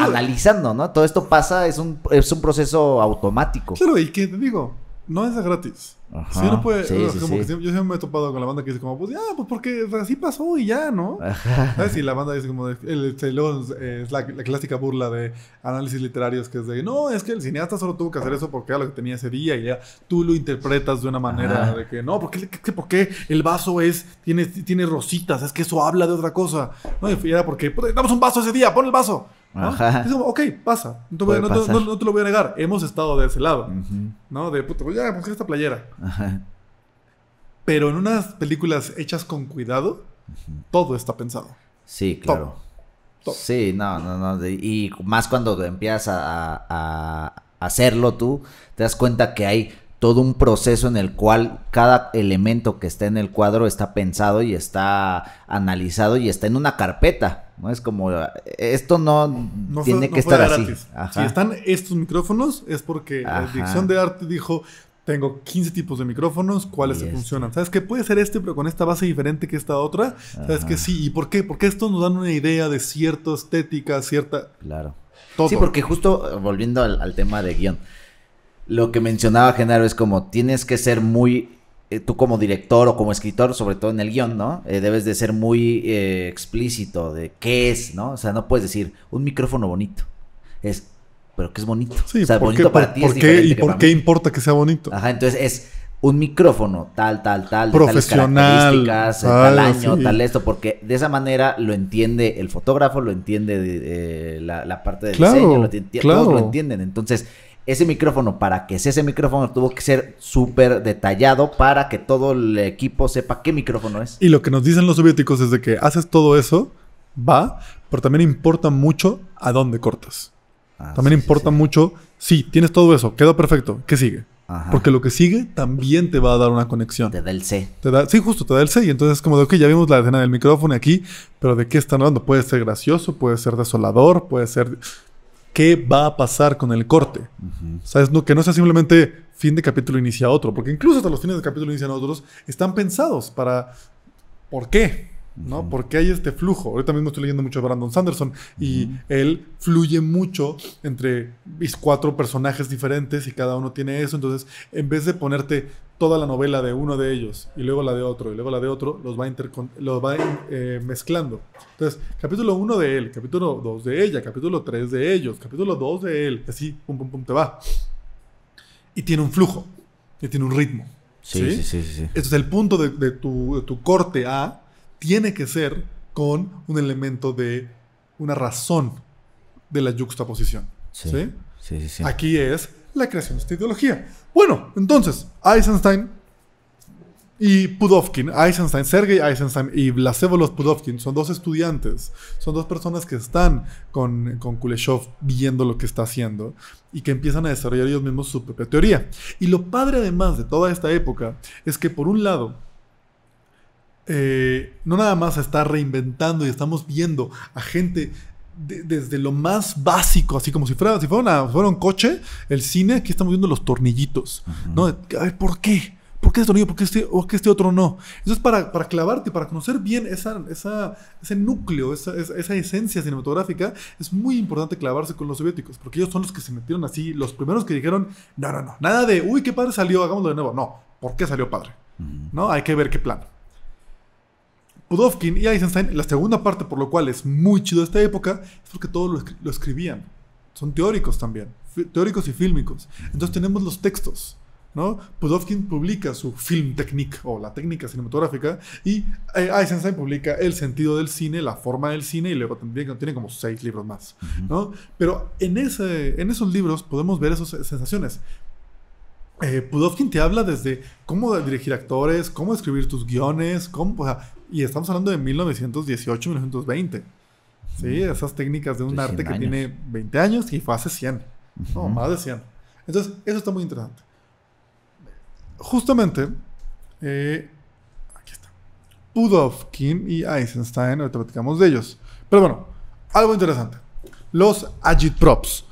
analizando, ¿no? Todo esto pasa, es un, es un proceso automático. Claro, y que te digo, no es de gratis. Ajá, Sí, uno puede, sí, o sí, como sí. que siempre- yo siempre me he topado con la banda que dice como, pues ya, pues porque así pasó y ya, ¿no? Ajá. ¿Sabes? Y la banda dice como, de, el, este, luego es la, la clásica burla de análisis literarios que es de, no, es que el cineasta solo tuvo que hacer eso porque era lo que tenía ese día y ya tú lo interpretas de una manera Ajá. de que, no, porque, porque el vaso es, tiene, tiene rositas, es que eso habla de otra cosa. No, y era porque, "Puta, damos un vaso ese día, pon el vaso. ¿No? Ajá. Es como, ok, pasa, no te, voy- Puede no te- pasar. no- no te lo voy a negar, hemos estado de ese lado, ¿no? De, puta, pues ya, pues esta playera. ajá. Pero en unas películas hechas con cuidado, todo está pensado. Sí, claro. Todo. Sí, no, no, no. Y más cuando empiezas a, a- a hacerlo tú, te das cuenta que hay todo un proceso en el cual cada elemento que está en el cuadro está pensado y está analizado y está en una carpeta. ¿no? Es como, eh, esto no, tiene que estar así. Ajá. Si están estos micrófonos es porque la dirección de arte dijo, tengo 15 tipos de micrófonos, ¿cuáles se este. funcionan? ¿Sabes qué? Puede ser este, pero con esta base diferente que esta otra. ¿Sabes Ajá. qué? Sí. ¿Y por qué? Porque estos nos dan una idea de cierta estética, cierta... Claro. Todo. Sí, porque justo eh, volviendo al, al tema de guion, lo que mencionaba Genaro es como tienes que ser muy, eh, tú como director o como escritor, sobre todo en el guion, ¿no? Eh, debes de ser muy eh, explícito de qué es, ¿no? O sea, no puedes decir un micrófono bonito. Es, pero que es bonito. Sí, o sea, ¿por bonito qué, para ti por es qué- diferente ¿Y por qué mí. importa que sea bonito? Ajá, entonces es un micrófono tal, tal, tal, de Profesional. tales características, tal Ah, año, sí. tal esto, porque de esa manera lo entiende el fotógrafo, lo entiende eh, la, la parte del Claro, diseño, lo claro. todos lo entienden. Entonces, ese micrófono, para que sea ese micrófono, tuvo que ser súper detallado para que todo el equipo sepa qué micrófono es. Y lo que nos dicen los soviéticos es de que haces todo eso, va, pero también importa mucho a dónde cortas. Ah, También sí, importa sí. mucho, sí, tienes todo eso, quedó perfecto, ¿qué sigue? Ajá. Porque lo que sigue también te va a dar una conexión. Te da el C. Te da, sí, justo, te da el 6. Entonces es como de, ok, ya vimos la escena del micrófono aquí, pero ¿de qué están hablando? Puede ser gracioso, puede ser desolador, puede ser... ¿Qué va a pasar con el corte? Ujú. ¿Sabes? No, que no sea simplemente fin de capítulo inicia otro, porque incluso hasta los fines de capítulo inician otros, están pensados para... ¿Por qué? ¿No? Ujú. ¿Por qué hay este flujo? Ahorita mismo estoy leyendo mucho de Brandon Sanderson y él fluye mucho entre mis cuatro personajes diferentes y cada uno tiene eso. Entonces, en vez de ponerte toda la novela de uno de ellos y luego la de otro y luego la de otro, los va, los va eh, mezclando. Entonces, capítulo 1 de él, capítulo 2 de ella, capítulo 3 de ellos, capítulo 2 de él, así, pum, pum, pum, te va. Y tiene un flujo, y tiene un ritmo. Sí, ¿sí? sí, sí, sí. Entonces, el punto de, de tu, de tu corte A tiene que ser con un elemento de una razón de la yuxtaposición. Sí, sí, sí. Aquí es la creación de esta ideología. Bueno, entonces, Eisenstein y Pudovkin, Eisenstein, Sergei Eisenstein y Vlasevolods Pudovkin son dos estudiantes, son dos personas que están con, con Kuleshov viendo lo que está haciendo y que empiezan a desarrollar ellos mismos su propia teoría. Y lo padre además de toda esta época es que por un lado, eh, no nada más se está reinventando y estamos viendo a gente de- desde lo más básico, así como si fuera, si fuera, una- si fuera un coche, el cine, aquí estamos viendo los tornillitos. ¿no? A ver, ¿por qué? ¿Por qué este tornillo? ¿Por qué este, o qué este otro no? Entonces, para, para clavarte, para conocer bien esa, esa- ese núcleo, esa, esa- esencia cinematográfica, es muy importante clavarse con los soviéticos, porque ellos son los que se metieron así, los primeros que dijeron, no, no, no, nada de, uy, qué padre salió, hagámoslo de nuevo. No, ¿por qué salió padre? ¿no? Hay que ver qué plan. Pudovkin y Eisenstein, la segunda parte por lo cual es muy chido esta época, es porque todos lo, escri- lo escribían. Son teóricos también, teóricos y fílmicos. Entonces tenemos los textos. ¿no? Pudovkin publica su film technique o la técnica cinematográfica y eh, Eisenstein publica el sentido del cine, la forma del cine y luego tiene, tiene como seis libros más. ¿no? Pero en, ese, en esos libros podemos ver esas sensaciones. Eh, Pudovkin te habla desde cómo dirigir actores, cómo escribir tus guiones, cómo, o sea, y estamos hablando de 1918, 1920. Sí, esas técnicas de un De arte 100 que años. tiene 20 años y fue hace 100. No, más de 100. Entonces, eso está muy interesante. Justamente, eh, aquí está. Pudovkin y Eisenstein, ahorita platicamos de ellos. Pero bueno, algo interesante. Los agitprops.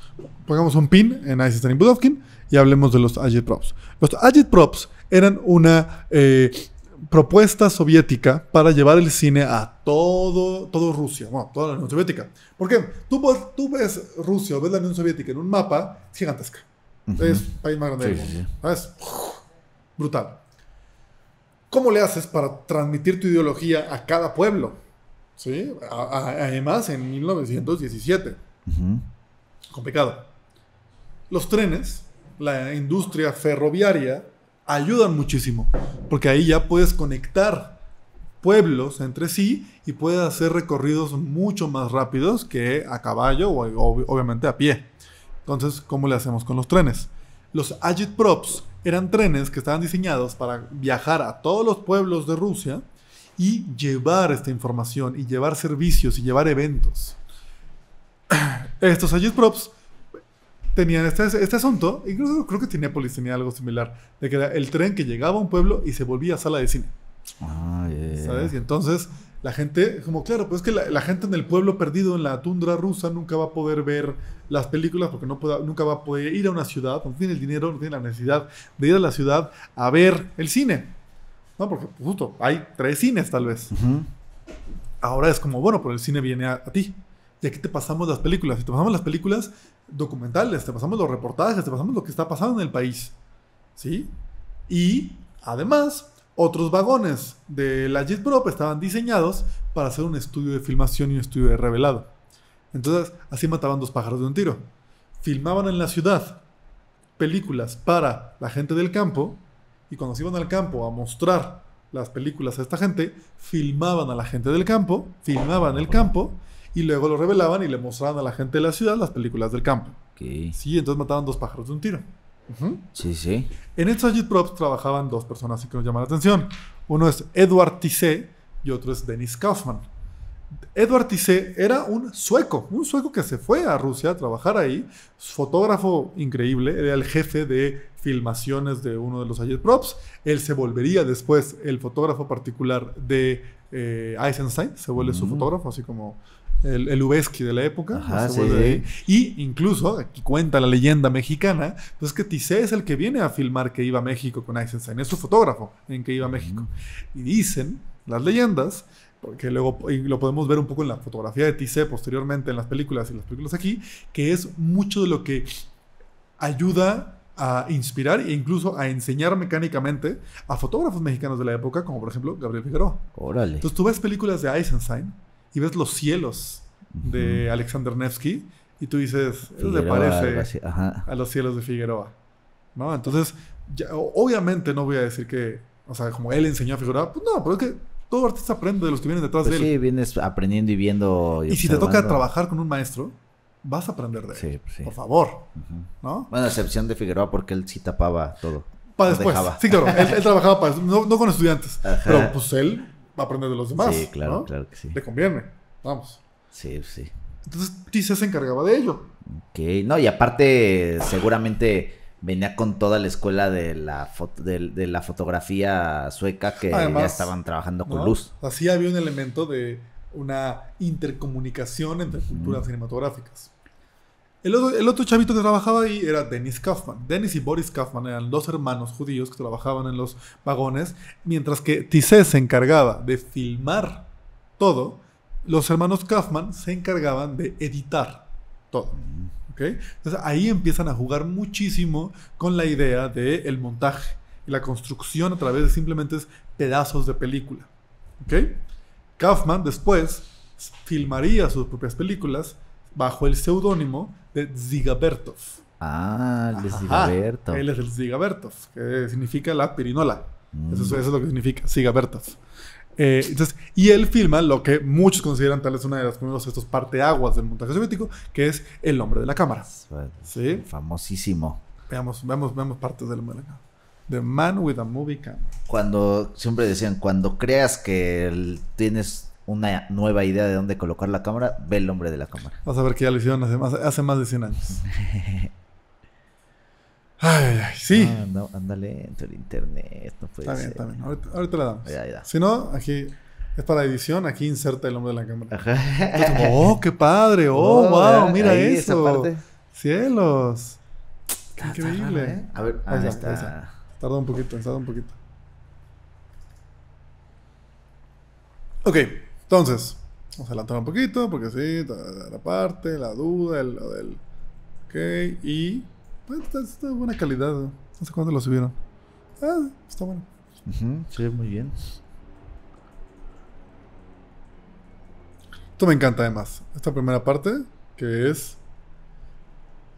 Pongamos un pin en Eisenstein y Pudovkin y hablemos de los agitprops. Los agitprops eran una eh, propuesta soviética para llevar el cine a todo, todo Rusia, bueno, toda la Unión Soviética. ¿Por qué? Tú, ves- tú ves Rusia o ves la Unión Soviética en un mapa, es gigantesca. Ujú. Es el país más grande Sí, del mundo. sí. ¿Sabes? Brutal. ¿Cómo le haces para transmitir tu ideología a cada pueblo? ¿Sí? A- a- además, en 1917. Ujú. Complicado. Los trenes, la industria ferroviaria, ayudan muchísimo. Porque ahí ya puedes conectar pueblos entre sí y puedes hacer recorridos mucho más rápidos que a caballo o ob- obviamente a pie. Entonces, ¿cómo le hacemos con los trenes? Los agitprops eran trenes que estaban diseñados para viajar a todos los pueblos de Rusia y llevar esta información y llevar servicios y llevar eventos. Estos agitprops tenían este, este asunto, incluso creo que Cinépolis tenía algo similar, de que era el tren que llegaba a un pueblo y se volvía sala de cine. Ah, ya. ¿Sabes? Y entonces la gente, como claro, pues es que la, la gente en el pueblo perdido en la tundra rusa nunca va a poder ver las películas porque no pueda, nunca va a poder ir a una ciudad, no tiene el dinero, no tiene la necesidad de ir a la ciudad a ver el cine. ¿No? Porque pues, justo hay tres cines tal vez. Ahora es como, bueno, pero el cine viene a, a ti. Y aquí te pasamos las películas. Y te pasamos las películas documentales, te pasamos los reportajes, te pasamos lo que está pasando en el país. ¿Sí? Y además, otros vagones de la JetProp estaban diseñados para hacer un estudio de filmación y un estudio de revelado. Entonces, así mataban dos pájaros de un tiro. Filmaban en la ciudad películas para la gente del campo Y cuando se iban al campo a mostrar las películas a esta gente, filmaban a la gente del campo, filmaban el campo y luego lo revelaban y le mostraban a la gente de la ciudad las películas del campo. Ok. Sí, entonces mataban dos pájaros de un tiro. Sí, sí. En estos Agit Props trabajaban dos personas que nos llaman la atención. Uno es Edward Tissé y otro es Dennis Kaufman. Edward Tissé era un sueco, un sueco que se fue a Rusia a trabajar ahí, fotógrafo increíble, era el jefe de filmaciones de uno de los Agit Props. Él se volvería después el fotógrafo particular de eh, Eisenstein, se vuelve su Mm. fotógrafo, así como el, el Ubeski de la época. Ajá, sí. Y incluso, aquí cuenta la leyenda mexicana, pues que Tissé es el que viene a filmar que iba a México con Eisenstein, es su fotógrafo en que iba a México. Y dicen las leyendas, porque luego y lo podemos ver un poco en la fotografía de Tissé posteriormente en las películas y las películas aquí, que es mucho de lo que ayuda a inspirar e incluso a enseñar mecánicamente a fotógrafos mexicanos de la época, como por ejemplo Gabriel Figueroa. Órale. Entonces tú ves películas de Eisenstein y ves los cielos de Alexander Nevsky y tú dices, eso le parece a los cielos de Figueroa. ¿No? Entonces, ya- obviamente no voy a decir que, o sea, como él enseñó a Figueroa, pues no, pero es que todo artista aprende de los que vienen detrás Pues de él. sí, vienes aprendiendo y viendo. y si te toca trabajar con un maestro, vas a aprender de él. Sí, pues sí. Por favor, Ujú. ¿no? Bueno, a excepción de Figueroa, porque él sí tapaba todo. Para después. dejaba. Sí, claro, él, él trabajaba para eso, no, no con estudiantes, Ajá. pero pues él va a aprender de los demás. Sí, claro, ¿no? claro que sí. Le conviene, vamos. Sí, sí. Entonces, Tisse se encargaba de ello. Ok, no, y aparte, seguramente venía con toda la escuela de la, foto- de, de la fotografía sueca que Además, ya estaban trabajando con ¿no? luz. Así había un elemento de una intercomunicación entre culturas cinematográficas. El otro, el otro chavito que trabajaba ahí era Dennis Kaufman. Dennis y Boris Kaufman eran dos hermanos judíos que trabajaban en los vagones, mientras que Tissé se encargaba de filmar todo, los hermanos Kaufman se encargaban de editar todo. ¿ok? Entonces ahí empiezan a jugar muchísimo con la idea del el montaje y la construcción a través de simplemente pedazos de película. ¿ok? Kaufman después filmaría sus propias películas bajo el seudónimo de Zigabertov. Ah, Ajá, Berto. Él es el Zigabertov, que significa la pirinola. Mm. Eso, es- eso es lo que significa, Zigabertov. Eh, entonces, y él filma lo que muchos consideran tal vez una de las primeros estos parteaguas del montaje soviético, que es El hombre de la cámara. Sí. Famosísimo. Veamos, veamos, veamos partes del hombre de la cámara. The Man with a Movie Camera. Cuando siempre decían, cuando creas que el- tienes una nueva idea de dónde colocar la cámara, ve el hombre de la cámara. Vas a ver que ya lo hicieron hace más, hace más de 100 años. Ay, ay. Sí. Ah, no, ándale, entre el internet, no puede está bien, ser. está bien. Ahorita, ahorita le damos. Ya, ya. Si no, aquí es para edición. Aquí inserta el hombre de la cámara. Ajá. Entonces, como, oh, qué padre. Oh, Oh, wow, mira Ahí, esa eso. parte. Cielos. Qué Está- está increíble. raro, ¿eh? A ver, Ahí está. está. Tarda un poquito, tarda un poquito. Ok, entonces, vamos a adelantar un poquito porque sí, la parte, la duda, el, lo del. Ok, y. Pues, está, de buena calidad. No sé cuándo lo subieron. Ah, está bueno. Sí, muy bien. Esto me encanta además. Esta primera parte, que es.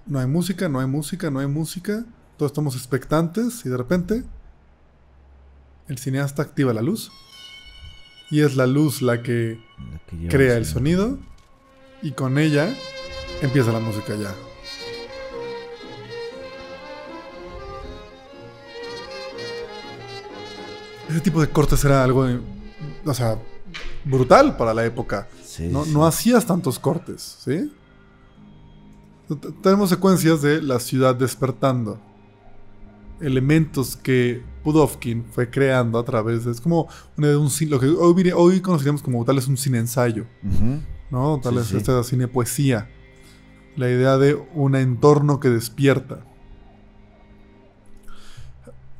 No hay música, no hay música, no hay música. Todos estamos expectantes y de repente. El cineasta activa la luz. Y es la luz la que La que lleva crea el sonido. Y con ella empieza la música ya. Ese tipo de cortes era algo, eh, o sea, brutal para la época. Sí, No, sí. no hacías tantos cortes, ¿sí? T- Tenemos secuencias de la ciudad despertando. Elementos que Pudovkin fue creando a través de... Es como una de un lo que hoy, hoy conoceríamos como tal es un cine ensayo. ¿no? Tal Sí, vez sí. esta cine poesía. La idea de un entorno que despierta.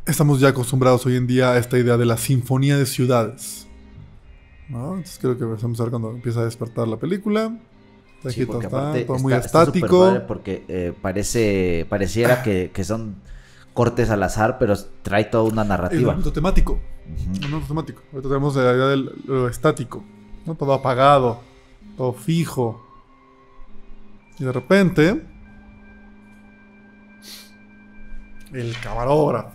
Estamos ya acostumbrados hoy en día a esta idea de la sinfonía de ciudades. ¿no? Entonces creo que empezamos a ver cuando empieza a despertar la película. Está Sí, porque está, muy está- súper estático. padre porque eh, parece, pareciera que, que son cortes al azar, pero trae toda una narrativa. elemento temático. Ujú. Un elemento temático. Ahorita tenemos la idea de lo estático. ¿no? Todo apagado. Todo fijo. Y de repente. El camarógrafo.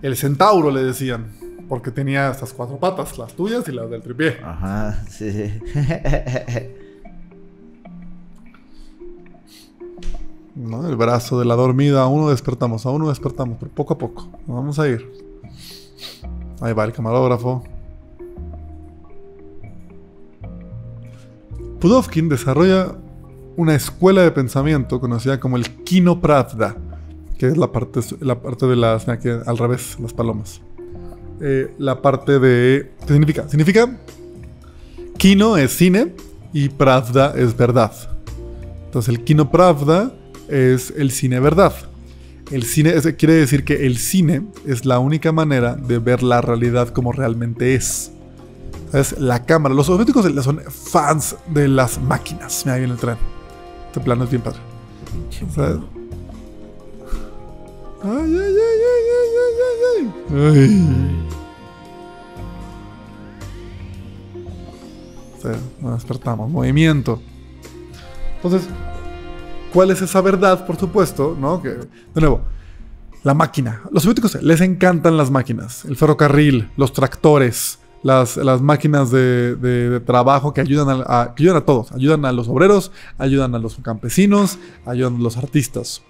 El centauro le decían, porque tenía estas cuatro patas, las tuyas y las del tripié. Ajá, sí, ¿no? El brazo de la dormida, a uno despertamos, a uno despertamos, pero poco a poco. Vamos a ir. Ahí va el camarógrafo. Pudovkin desarrolla una escuela de pensamiento conocida como el Kino Pravda, que es la parte, la parte de las. aquí al revés, las palomas. Eh, la parte de. ¿Qué significa? Significa. Kino es cine y Pravda es verdad. Entonces, el Kino Pravda es el cine verdad. El cine es- quiere decir que el cine es la única manera de ver la realidad como realmente es. Es la cámara. Los soviéticos son fans de las máquinas. Mira, ahí viene el tren. Este plano es bien padre. ¿Sabes? Ay, ay, ay, ay, ay, ay, ay, ay. Nos despertamos. Movimiento. Entonces, ¿cuál es esa verdad? Por supuesto, ¿no? De nuevo, la máquina. Los soviéticos les encantan las máquinas. El ferrocarril, los tractores, las, máquinas de, trabajo que ayudan a, a- que ayudan a todos. Ayudan a los obreros, ayudan a los campesinos, ayudan a los artistas.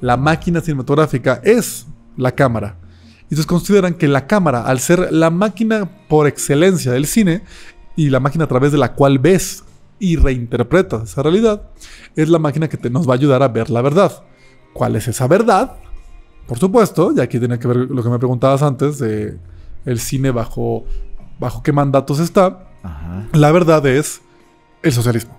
La máquina cinematográfica es la cámara. Entonces consideran que la cámara, al ser la máquina por excelencia del cine y la máquina a través de la cual ves y reinterpretas esa realidad, es la máquina que te, nos va a ayudar a ver la verdad. ¿Cuál es esa verdad? Por supuesto, y aquí tiene que ver lo que me preguntabas antes de el cine bajo, bajo qué mandatos está. Ajá. La verdad es el socialismo.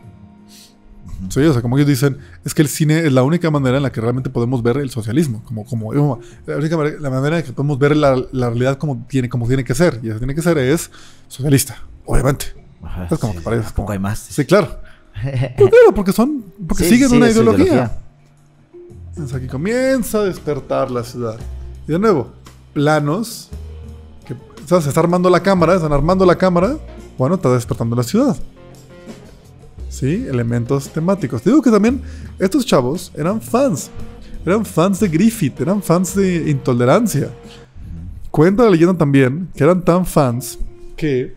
Sí, o sea, como ellos dicen, es que el cine es la única manera en la que realmente podemos ver el socialismo, como, como como- la única manera, la manera en que podemos ver la, la realidad como tiene, como tiene que ser, y eso tiene que ser es socialista, obviamente. Ajá, Es como sí. que parece ¿A poco como- hay más? Sí, claro. Pero claro, porque son, porque Sí, siguen sí, una su ideología. Entonces aquí comienza a despertar la ciudad. Y de nuevo, planos. Que, o sea, se está armando la cámara, están armando la cámara. Bueno, está despertando la ciudad. Sí, elementos temáticos. Te digo que también estos chavos eran fans. Eran fans de Griffith, eran fans de intolerancia. Cuenta la leyenda también que eran tan fans que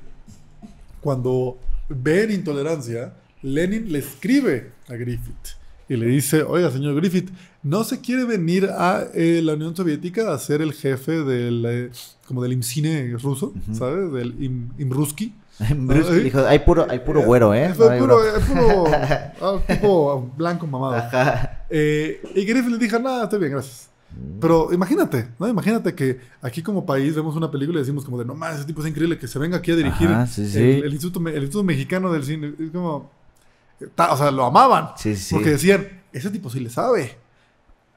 cuando ven intolerancia, Lenin le escribe a Griffith y le dice, oiga, señor Griffith, ¿no se quiere venir a eh, la Unión Soviética a ser el jefe del, eh, como del IMCINE ruso, ¿sabes? Del Im, IMRUSKI. Bruce dijo, hay puro, hay puro güero, ¿eh? Fue No hay puro, eh, puro ah, tipo blanco mamado. Ajá. Eh, y Griffith le dijo, nada, estoy bien, gracias. Pero imagínate, ¿no? Imagínate que aquí como país vemos una película y decimos como de, no más, ese tipo es increíble, que se venga aquí a dirigir Ajá, sí, sí. El, el Instituto, el Instituto Mexicano del Cine. Es como... ta- o sea, lo amaban. Sí, sí. Porque decían, ese tipo sí le sabe.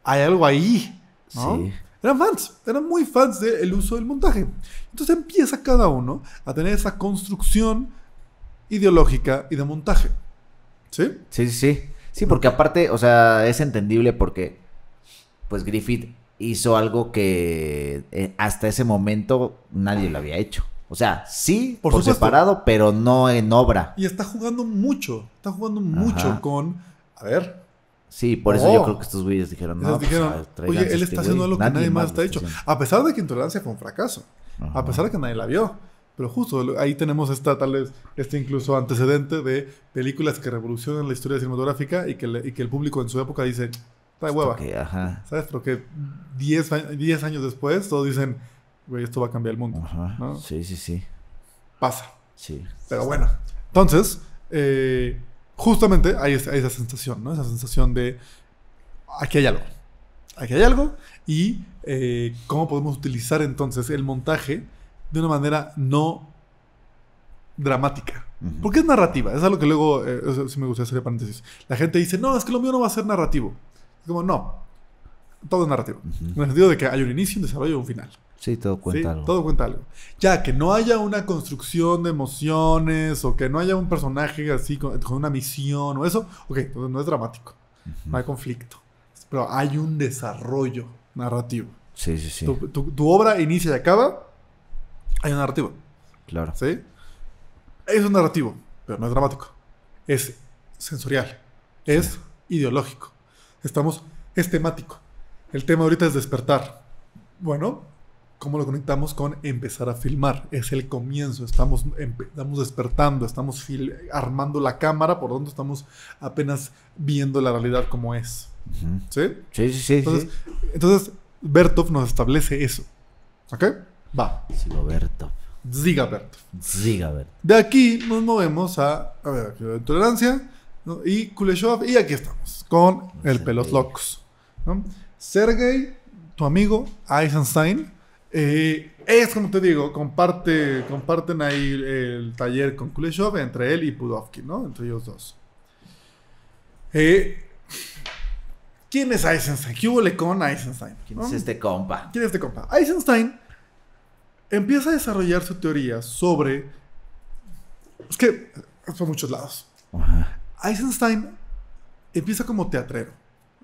Hay algo ahí. ¿no? Eran fans, eran muy fans del uso del montaje. Entonces empieza cada uno a tener esa construcción ideológica y de montaje. ¿Sí? Sí, sí, sí. Sí, porque aparte, o sea, es entendible porque, pues Griffith hizo algo que eh, hasta ese momento nadie lo había hecho. O sea, sí, Por separado, pero no en obra. Y está jugando mucho, está jugando mucho Ajá. con... A ver, Sí, por eso Oh. yo creo que estos güeyes dijeron, no, pues, dijeron, oye, él este está haciendo güey". algo que nadie más está hecho. haciendo. A pesar de que Intolerancia fue un fracaso. Ajá. A pesar de que nadie la vio. Pero justo ahí tenemos esta, tal vez, este incluso antecedente de películas que revolucionan la historia cinematográfica y que, le- y que el público en su época dice, está de hueva. Ajá. ¿Sabes? Pero que 10 a- 10 años después todos dicen, güey, esto va a cambiar el mundo. Ajá. ¿no? Sí, sí, sí. Pasa. Sí. Pero bueno. Entonces, eh, justamente hay, esa- hay esa sensación, ¿no? Esa sensación de, aquí hay algo. Aquí hay algo. Y eh, cómo podemos utilizar entonces el montaje de una manera no dramática. Porque es narrativa. Es algo que luego, eh, sí me gustaría hacer paréntesis. La gente dice, no, es que lo mío no va a ser narrativo. Es como, no. Todo es narrativo. En el sentido de que hay un inicio, un desarrollo y un final. Sí, todo cuenta ¿sí? algo. Todo cuenta algo. Ya, que no haya una construcción de emociones o que no haya un personaje así con, con una misión o eso, ok, entonces no es dramático. No hay conflicto. Pero hay un desarrollo narrativo. Sí, sí, sí. Tu, tu- tu obra inicia y acaba, hay un narrativo. Claro. ¿Sí? Es un narrativo, pero no es dramático. Es sensorial. Es ideológico. Estamos, es temático. El tema ahorita es despertar. Bueno, ¿Cómo lo conectamos con empezar a filmar? Es el comienzo, estamos, estamos despertando, estamos armando la cámara, por donde estamos apenas viendo la realidad como es. ¿Sí? Sí, sí, sí. Entonces, entonces, Bertov nos establece eso. ¿Ok? Va. Sigo Bertov. Ziga Bertov. Ziga Bertov. De aquí nos movemos a, a ver, aquí y Kuleshov, y aquí estamos, con el Pelos Locos. ¿no? Sergei, tu amigo, Eisenstein, eh, es como te digo, comparte, comparten ahí el taller con Kuleshov entre él y Pudovkin, ¿no? Entre ellos dos. Eh, ¿Quién es Eisenstein? ¿Qué hubo con Eisenstein? ¿Quién es este compa? ¿Quién es este compa? Eisenstein empieza a desarrollar su teoría sobre. Es que fue muchos lados. Eisenstein empieza como teatrero.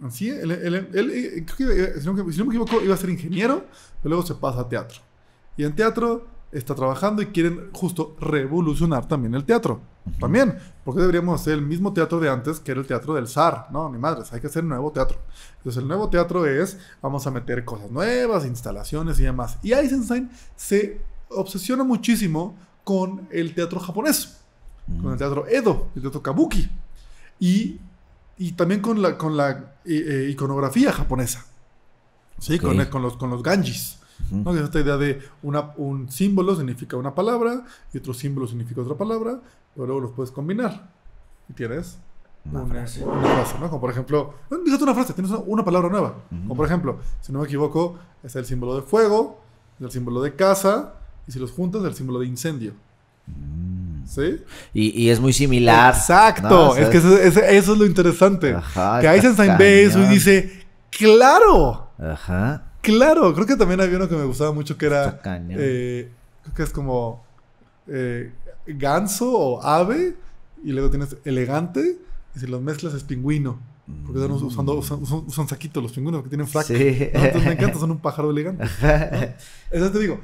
Así, él, él, si, no, me equivoco, iba a ser ingeniero, pero luego se pasa a teatro. Y en teatro está trabajando y quieren justo revolucionar también el teatro. También, porque deberíamos hacer el mismo teatro de antes, que era el teatro del zar. No, ni madres, hay que hacer un nuevo teatro. Entonces, el nuevo teatro es, vamos a meter cosas nuevas, instalaciones y demás. Y Eisenstein se obsesiona muchísimo con el teatro japonés, con el teatro Edo, el teatro Kabuki. Y y también con la, con la eh, eh, iconografía japonesa. ¿Sí? Con, con, los, con los ganjis. ¿no? Esta idea de una, un símbolo significa una palabra y otro símbolo significa otra palabra, pero luego los puedes combinar. Y tienes una, frase. ¿no? Como por ejemplo, fíjate una frase, tienes una, palabra nueva. Como por ejemplo, si no me equivoco, es el símbolo de fuego, es el símbolo de casa, y si los juntas, es el símbolo de incendio. ¿Sí? Y, es muy similar. Exacto. Es que eso, es lo interesante. que Eisenstein ve eso y dice, claro. Ajá. Claro. Creo que también había uno que me gustaba mucho que era... Eh, creo que es como eh, ganso o ave. Y luego tienes elegante. Y si los mezclas es pingüino. Porque están usando, mm. usan, saquitos los pingüinos que tienen frac. Sí. Entonces me encanta, son un pájaro elegante. Eso te digo.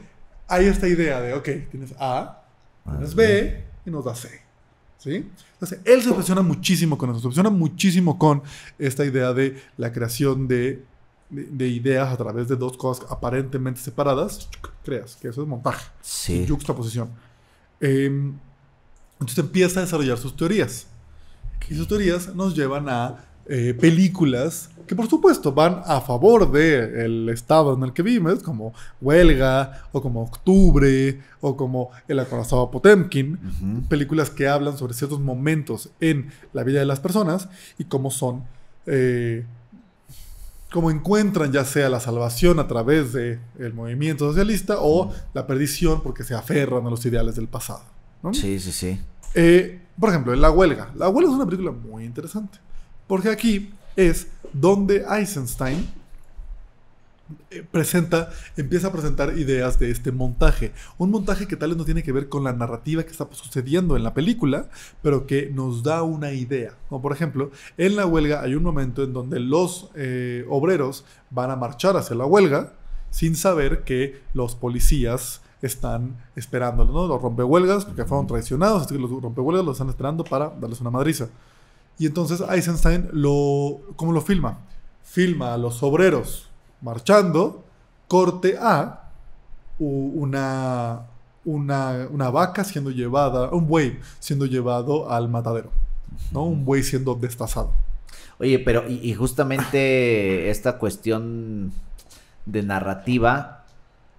Hay esta idea de, ok, tienes A, tienes B y nos da C. ¿Sí? Entonces, él se obsesiona muchísimo con eso, se obsesiona muchísimo con esta idea de la creación de, de, ideas a través de dos cosas aparentemente separadas. Creas que eso es montaje, sí. juxtaposición. Em, entonces empieza a desarrollar sus teorías. Y sus teorías nos llevan a eh, películas que por supuesto van a favor del estado en el que vives, como Huelga, o como Octubre, o como El acorazado Potemkin, películas que hablan sobre ciertos momentos en la vida de las personas y cómo son, eh, cómo encuentran ya sea la salvación a través del el movimiento socialista o la perdición porque se aferran a los ideales del pasado. Sí, sí, sí. Eh, por ejemplo, La Huelga. La Huelga es una película muy interesante. Porque aquí es donde Eisenstein eh, presenta, empieza a presentar ideas de este montaje. Un montaje que tal vez no tiene que ver con la narrativa que está sucediendo en la película, pero que nos da una idea. Como por ejemplo, en la huelga hay un momento en donde los eh, obreros van a marchar hacia la huelga sin saber que los policías están esperándolos, ¿no? Los rompehuelgas, porque fueron traicionados, así que los rompehuelgas los están esperando para darles una madriza. Y entonces Eisenstein lo, ¿cómo lo filma? Filma a los obreros marchando, corte a una, una, una vaca siendo llevada, un buey siendo llevado al matadero, ¿no? Un buey siendo destazado. Oye, pero y justamente esta cuestión de narrativa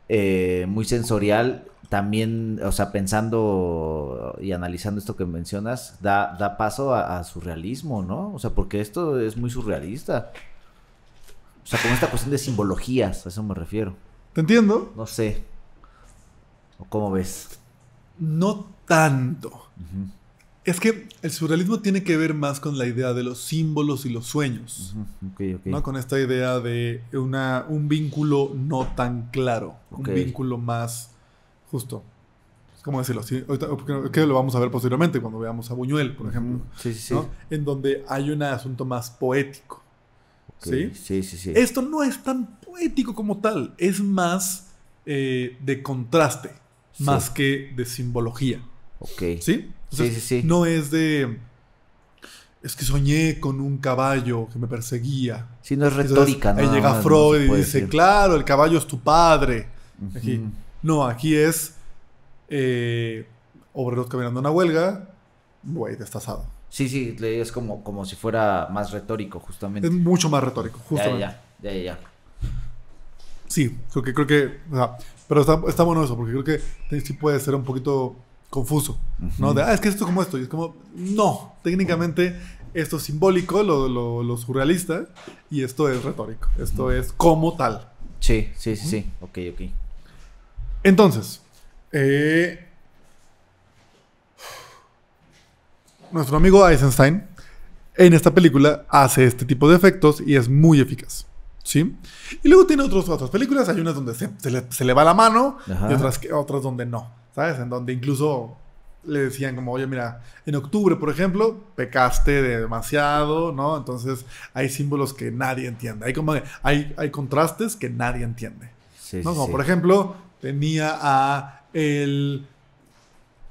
eh, muy sensorial también, o sea, pensando y analizando esto que mencionas, da, da paso a, surrealismo, ¿no? O sea, porque esto es muy surrealista. O sea, con esta cuestión de simbologías, a eso me refiero. ¿Te entiendo? No sé. ¿O cómo ves? No tanto. Es que el surrealismo tiene que ver más con la idea de los símbolos y los sueños. ¿no? Con esta idea de una, un vínculo no tan claro. Un vínculo más justo. ¿Cómo decirlo? que lo vamos a ver posteriormente cuando veamos a Buñuel, por ejemplo. Sí, sí, En donde hay un asunto más poético. ¿Sí? Sí, sí, sí. Esto no es tan poético como tal, es más eh, de contraste, más que de simbología. Ok. ¿Sí? sí, sí, sí. No es de. Es que soñé con un caballo que me perseguía. Sí, no es retórica, ¿no? Ahí llega Freud y dice: Claro, el caballo es tu padre. Aquí. No, aquí es eh, obreros caminando una huelga, güey, destazado. Sí, sí, es como, como si fuera más retórico, justamente. Es mucho más retórico, justamente. ya, ya, ya, ya. Sí, creo que, creo que, o sea, pero está, está bueno eso, porque creo que sí puede ser un poquito confuso, ¿no? De, ah, es que esto es como esto, y es como, no, técnicamente esto es simbólico, lo, lo- lo surrealista, y esto es retórico, esto es como tal. Sí, sí, sí, sí. Ok, ok. Entonces, eh, nuestro amigo Eisenstein en esta película hace este tipo de efectos y es muy eficaz. ¿Sí? Y luego tiene otros, otras películas, hay unas donde se, se le, se le va la mano Ajá. y otras, otras donde no, ¿sabes? En donde incluso le decían como, oye, mira, en octubre, por ejemplo, pecaste demasiado, ¿no? Entonces hay símbolos que nadie entiende, hay, como, hay, hay contrastes que nadie entiende. Sí, ¿no? sí, Como sí. por ejemplo, tenía a el...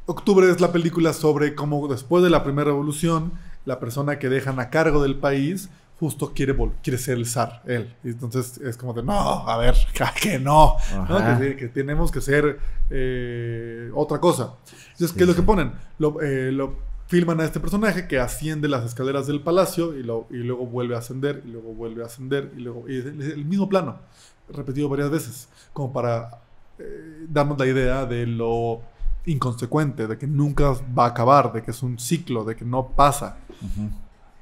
Octubre es la película sobre cómo después de la primera revolución, la persona que dejan a cargo del país justo quiere, quiere ser el zar, él. Y entonces es como de, no, a ver, que no. Que, que tenemos que ser eh, otra cosa. Entonces, Sí, ¿qué es lo que ponen? Lo, eh, lo filman a este personaje que asciende las escaleras del palacio y, lo, y luego vuelve a ascender y luego vuelve a ascender y luego y es el mismo plano, repetido varias veces, como para eh, darnos la idea de lo inconsecuente, de que nunca va a acabar, de que es un ciclo, de que no pasa.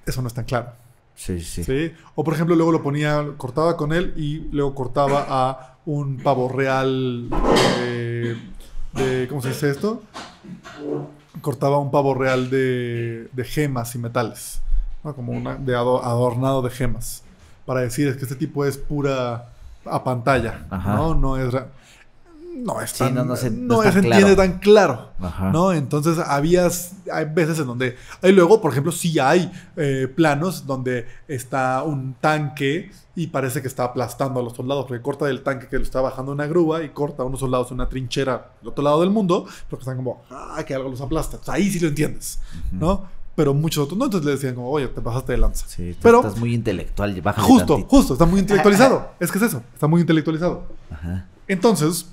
Eso no es tan claro. Sí, sí. ¿sí? O por ejemplo, luego lo ponía, cortaba con él y luego cortaba a un pavo real de, de- ¿cómo se dice esto? Cortaba un pavo real de, de gemas y metales, ¿no? Como una, de adornado de gemas. Para decir es que este tipo es pura a pantalla, Ajá. ¿no? No es... ra- No es Sí, tan, no, no se- no es se entiende claro. tan claro. Ajá. ¿no? Entonces había, hay veces en donde, y luego, por ejemplo, sí hay eh, planos donde está un tanque y parece que está aplastando a los soldados, porque corta del tanque que lo está bajando una grúa y corta a unos soldados en una trinchera del otro lado del mundo, porque están como, ah, que algo los aplasta. O sea, ahí sí lo entiendes, ¿no? Pero muchos otros no, entonces le decían como, oye, te pasaste de lanza. Sí, Pero- estás muy intelectual. Justo, tantito. justo, está muy intelectualizado. es que es eso, está muy intelectualizado. Ajá. Entonces,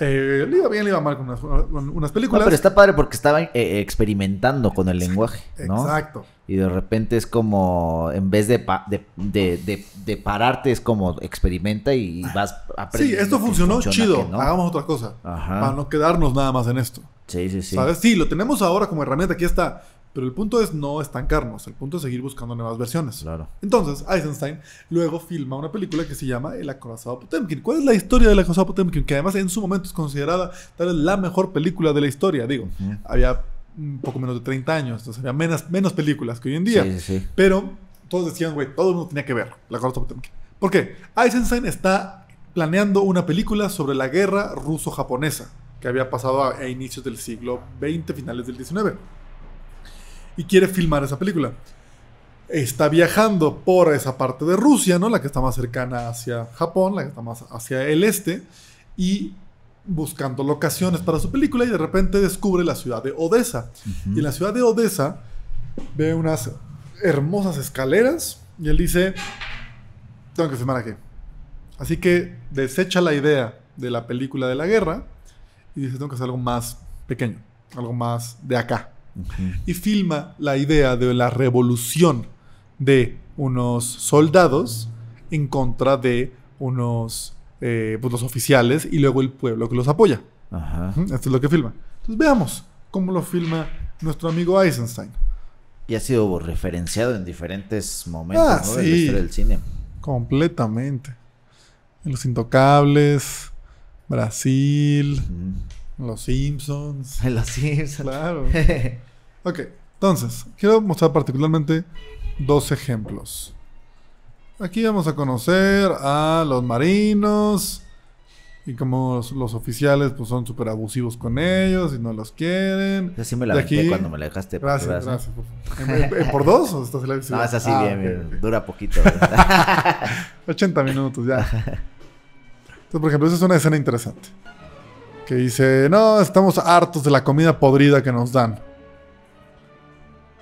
eh, le iba bien, le iba mal con unas, con unas No, películas. pero está padre porque estaba eh, experimentando con el lenguaje, ¿no? Exacto. Y de repente es como, en vez de, pa- de, de, de- de pararte, es como experimenta y vas Sí, aprendiendo. esto qué funcionó funciona, chido. no. Hagamos otra cosa. Ajá. Para no quedarnos nada más en esto. Sí, sí, sí. ¿Sabes? Sí, lo tenemos ahora como herramienta, aquí está. Pero el punto es no estancarnos. El punto es seguir buscando nuevas versiones. Claro. Entonces, Eisenstein luego filma una película que se llama El acorazado Potemkin. ¿Cuál es la historia del acorazado Potemkin? Que además en su momento es considerada tal vez la mejor película de la historia. Digo, había un poco menos de 30 años, entonces había menos, menos películas que hoy en día. Sí, sí, sí. Pero todos decían, güey, todo el mundo tenía que ver la Acorazado Potemkin. ¿Por qué? Eisenstein está planeando una película sobre la guerra ruso-japonesa que había pasado a, a inicios del siglo XX, finales del XIX. Y quiere filmar esa película. Está viajando por esa parte de Rusia, ¿no? La que está más cercana hacia Japón, la que está más hacia el este. Y buscando locaciones para su película y de repente descubre la ciudad de Odessa. Y en la ciudad de Odessa ve unas hermosas escaleras y él dice, tengo que filmar aquí. Así que desecha la idea de la película de la guerra y dice, tengo que hacer algo más pequeño, algo más de acá. Y filma la idea de la revolución de unos soldados en contra de unos eh, pues, los oficiales y luego el pueblo que los apoya. Ajá. Esto es lo que filma. Entonces veamos cómo lo filma nuestro amigo Eisenstein. Y ha sido referenciado en diferentes momentos Ah, ¿no? de la sí. historia del cine. Completamente. En Los Intocables, Brasil, Ujú. Los Simpsons. Los Simpsons. Claro. Ok, entonces, quiero mostrar particularmente dos ejemplos. Aquí vamos a conocer a los marinos y como los, los oficiales pues son súper abusivos con ellos y no los quieren. Esa sí me la De aventé aquí- cuando me la dejaste. Gracias, gracias. por favor. ¿En- en- ¿Por dos o estás en la No, es así Ah, bien, dura poquito. ¿verdad? 80 minutos ya. Entonces, por ejemplo, esa es una escena interesante. Que dice, no, estamos hartos de la comida podrida que nos dan.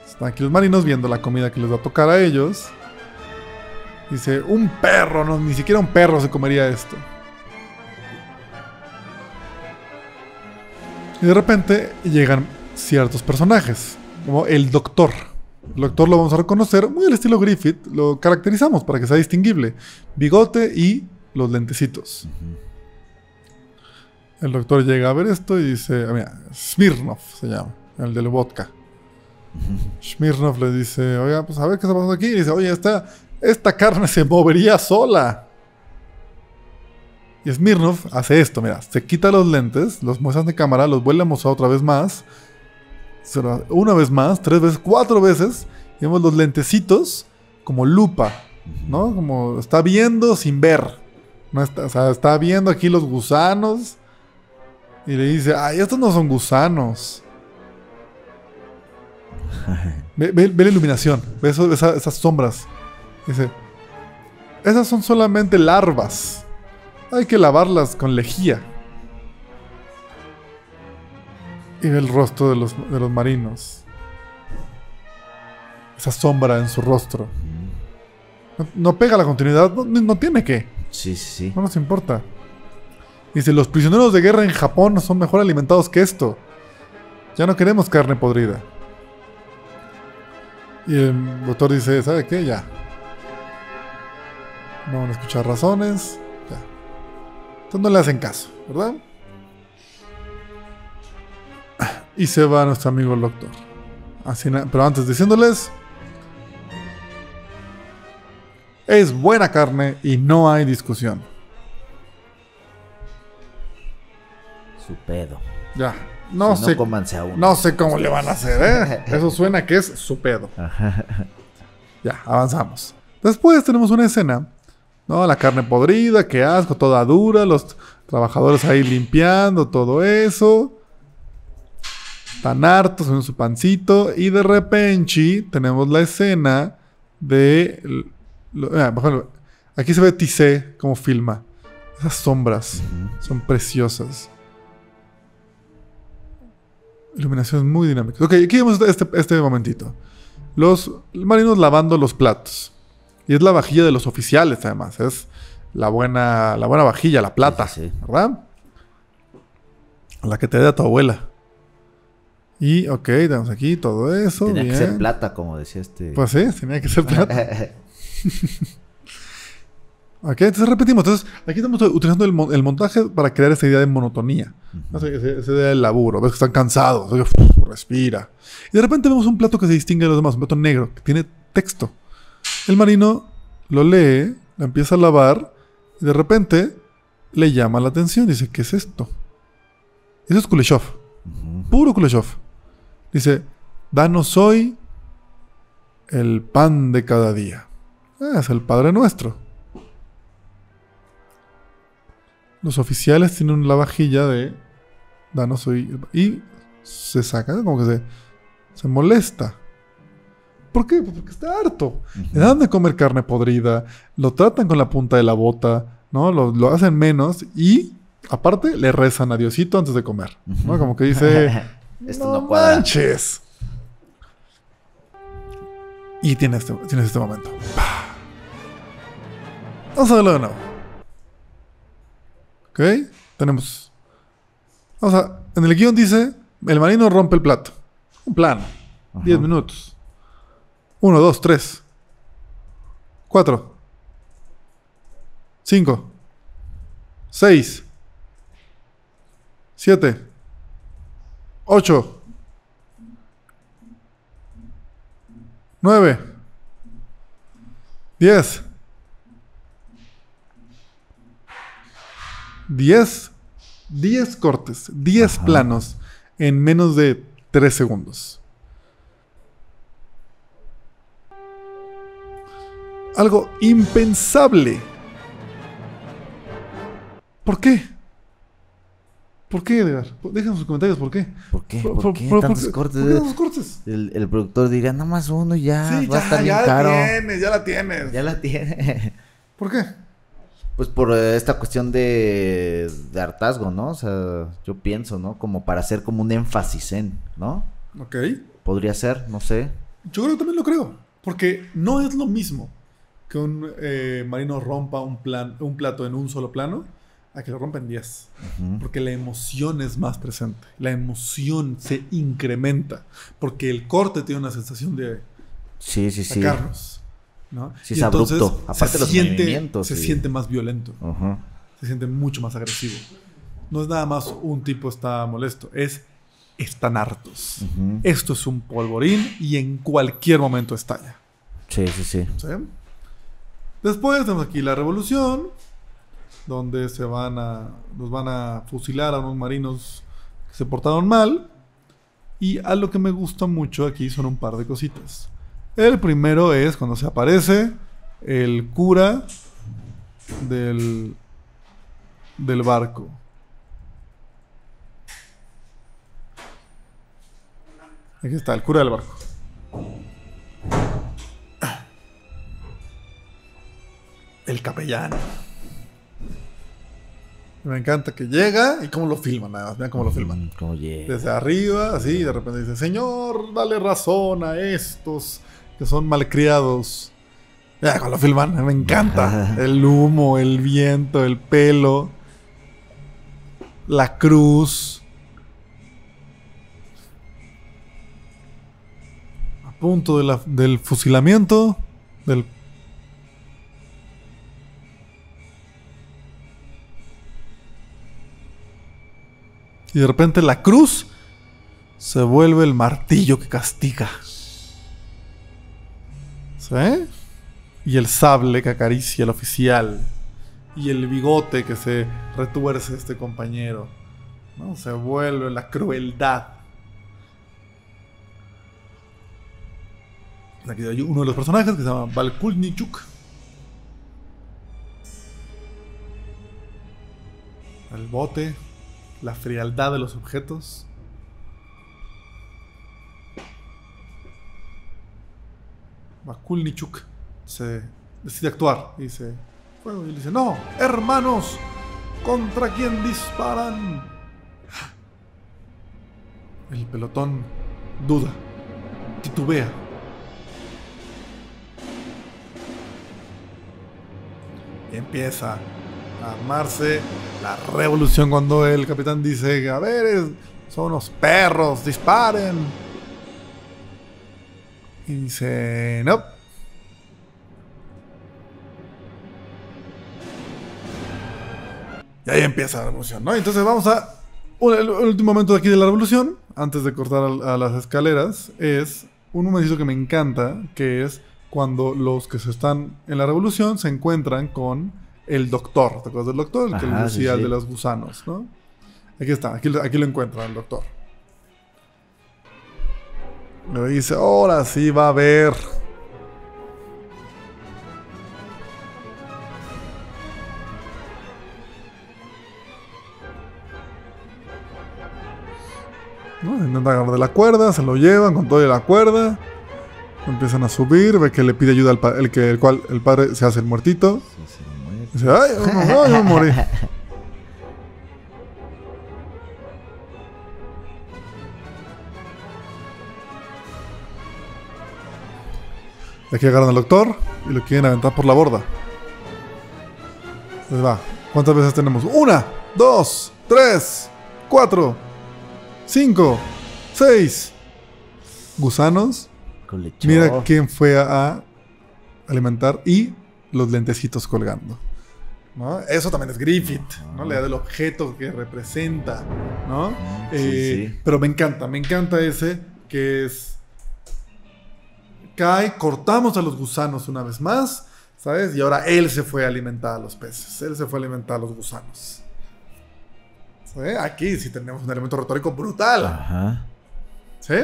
Están aquí los marinos viendo la comida que les va a tocar a ellos. Dice, un perro, no, ni siquiera un perro se comería esto. Y de repente llegan ciertos personajes, como el doctor. El doctor lo vamos a reconocer muy al estilo Griffith, lo caracterizamos para que sea distinguible. Bigote y los lentecitos. El doctor llega a ver esto y dice, ah, mira, Smirnov se llama, el del vodka. Smirnov le dice, oiga, pues a ver qué está pasando aquí. Y dice, oye, esta, esta carne se movería sola. Y Smirnov hace esto, mira, se quita los lentes, los muestran de cámara, los vuelve a mostrar otra vez más. Una vez más, tres veces, cuatro veces. Y vemos los lentecitos como lupa, ¿no? Como está viendo sin ver. No está, o sea, está viendo aquí los gusanos. Y le dice, ay, estos no son gusanos. ve, la iluminación, ve esas sombras. Dice, esas son solamente larvas. Hay que lavarlas con lejía. Y ve el rostro de los, de los marinos. Esa sombra en su rostro. No, pega la continuidad, no, tiene que. Sí, sí, sí. No nos importa. Dice, los prisioneros de guerra en Japón son mejor alimentados que esto. Ya no queremos carne podrida. Y el doctor dice, ¿sabe qué? Ya. No van a escuchar razones. Entonces no le hacen caso, ¿verdad? Y se va nuestro amigo el doctor. Así, pero antes diciéndoles, es buena carne y no hay discusión. Su pedo. Ya. No sé. No, sé cómo le van a hacer, ¿eh? Eso suena que es su pedo. ya, avanzamos. Después tenemos una escena ¿no? La carne podrida, qué asco, toda dura, los trabajadores ahí limpiando, todo eso. Están hartos en su pancito. Y de repente tenemos la escena de... Ah, aquí se ve Tissé como filma. Esas sombras son preciosas. Iluminación muy dinámica. Ok, aquí vemos este, este momentito. Los marinos lavando los platos. Y es la vajilla de los oficiales, además. Es la buena, la buena vajilla, la plata, ¿verdad? La que te da tu abuela. Y, ok, tenemos aquí todo eso. Tenía que ser plata, como decía este. Pues sí, tenía que ser plata. ok, entonces repetimos. Entonces, aquí estamos utilizando el, montaje para crear esa idea de monotonía. esa, idea del laburo. Ves que están cansados. respira. Y de repente vemos un plato que se distingue de los demás. Un plato negro, que tiene texto. El marino lo lee, la empieza a lavar y de repente le llama la atención. Dice, ¿qué es esto? Eso es Kuleshov. Puro Kuleshov. Dice, danos hoy el pan de cada día. Ah, es el Padre Nuestro. Los oficiales tienen la vajilla de danos. Y se saca, como que se, se molesta. ¿Por qué? Pues porque está harto. Le dan de comer carne podrida, lo tratan con la punta de la bota, ¿no? Lo, hacen menos y, aparte, le rezan a Diosito antes de comer, ¿no? Como que dice, Esto no, manches. Y tienes este, tienes este momento. Vamos a verlo de nuevo. ¿Ok? Tenemos... Vamos a... En el guion dice, el marino rompe el plato. Un plano. 10 minutos. 1, 2, 3, 4, 5, 6, 7, 8, 9, 10, 10, 10 cortes, 10 planos en menos de 3 segundos. algo impensable. ¿Por qué? ¿Por qué, Edgar? Dejen sus comentarios, ¿por qué? ¿Por qué? ¿Por, qué tantos cortes? ¿Por qué tantos cortes? El, productor diría, nada más uno ya, va a estar bien caro. Ya la tienes, ya la tienes. Ya la tienes. ¿Por qué? Pues por esta cuestión de, de hartazgo, ¿no? O sea, yo pienso, ¿no? Como para hacer como un énfasis en, ¿no? Ok. Podría ser, no sé. Yo creo que también lo creo. Porque no es lo mismo que un eh, marino rompa un, plan, un plato en un solo plano a que lo rompa en 10. Porque la emoción es más presente. La emoción se incrementa. Porque el corte tiene una sensación de sí, sí, sí. ¿No? Sí, es abrupto. Aparte se los siente, movimientos. Se sí. siente más violento. Se siente mucho más agresivo. No es nada más un tipo está molesto. Es están hartos. Esto es un polvorín y en cualquier momento estalla. Sí, sí, sí. ¿sí? Después tenemos aquí la revolución, donde se van a, nos van a fusilar a unos marinos que se portaron mal. Y a lo que me gusta mucho aquí son un par de cositas. El primero es cuando se aparece el cura del, del barco. Aquí está, el cura del barco. El capellán. Me encanta que llega y cómo lo filman, nada más. Vean cómo lo filman. Mm, Como. Desde arriba, así, y de repente dice, Señor, dale razón a estos que son malcriados. Ya, cuando lo filman, me encanta. El humo, el viento, el pelo, la cruz. A punto de la- del fusilamiento, del Y de repente la cruz se vuelve el martillo que castiga. ¿Sí? Y el sable que acaricia al oficial. Y el bigote que se retuerce este compañero. ¿no? Se vuelve la crueldad. Aquí hay uno de los personajes que se llama Valkulnichuk. El bote, la frialdad de los objetos. Bakulnichuk se decide actuar y dice, y dice, no, hermanos, ¿contra quién disparan? El pelotón duda, titubea. Y empieza a armarse la revolución cuando el capitán dice, a ver, son unos perros, disparen. Y dice, no. Y ahí empieza la revolución, ¿no? Entonces vamos a... un- el, último momento de aquí de la revolución, antes de cortar a, las escaleras, es un momentito que me encanta, que es cuando los que se están en la revolución se encuentran con el doctor. ¿Te acuerdas del doctor? El que Ajá, decía el sí. de los gusanos, ¿no? Aquí está, aquí, aquí lo encuentran el doctor. Le dice, ahora sí va a haber. ¿No? Intentan agarrar de la cuerda, se lo llevan con toda la cuerda. Empiezan a subir, ve que le pide ayuda al el que el cual el padre se hace el muertito. Dice, ay, no, no, yo me morí. De aquí agarran al doctor y lo quieren aventar por la borda. Pues va. ¿Cuántas veces tenemos? Una, dos, tres, cuatro, cinco, seis. Gusanos. Mira quién fue a, alimentar y los lentecitos colgando. ¿no? Eso también es Griffith, ¿no? La idea del objeto que representa, ¿no? Sí, Eh, sí. Pero me encanta, me encanta ese que es... Cae, cortamos a los gusanos una vez más, ¿sabes? Y ahora él se fue a alimentar a los peces, él se fue a alimentar a los gusanos. ¿Sí? Aquí sí tenemos un elemento retórico brutal. Ajá. ¿Sí?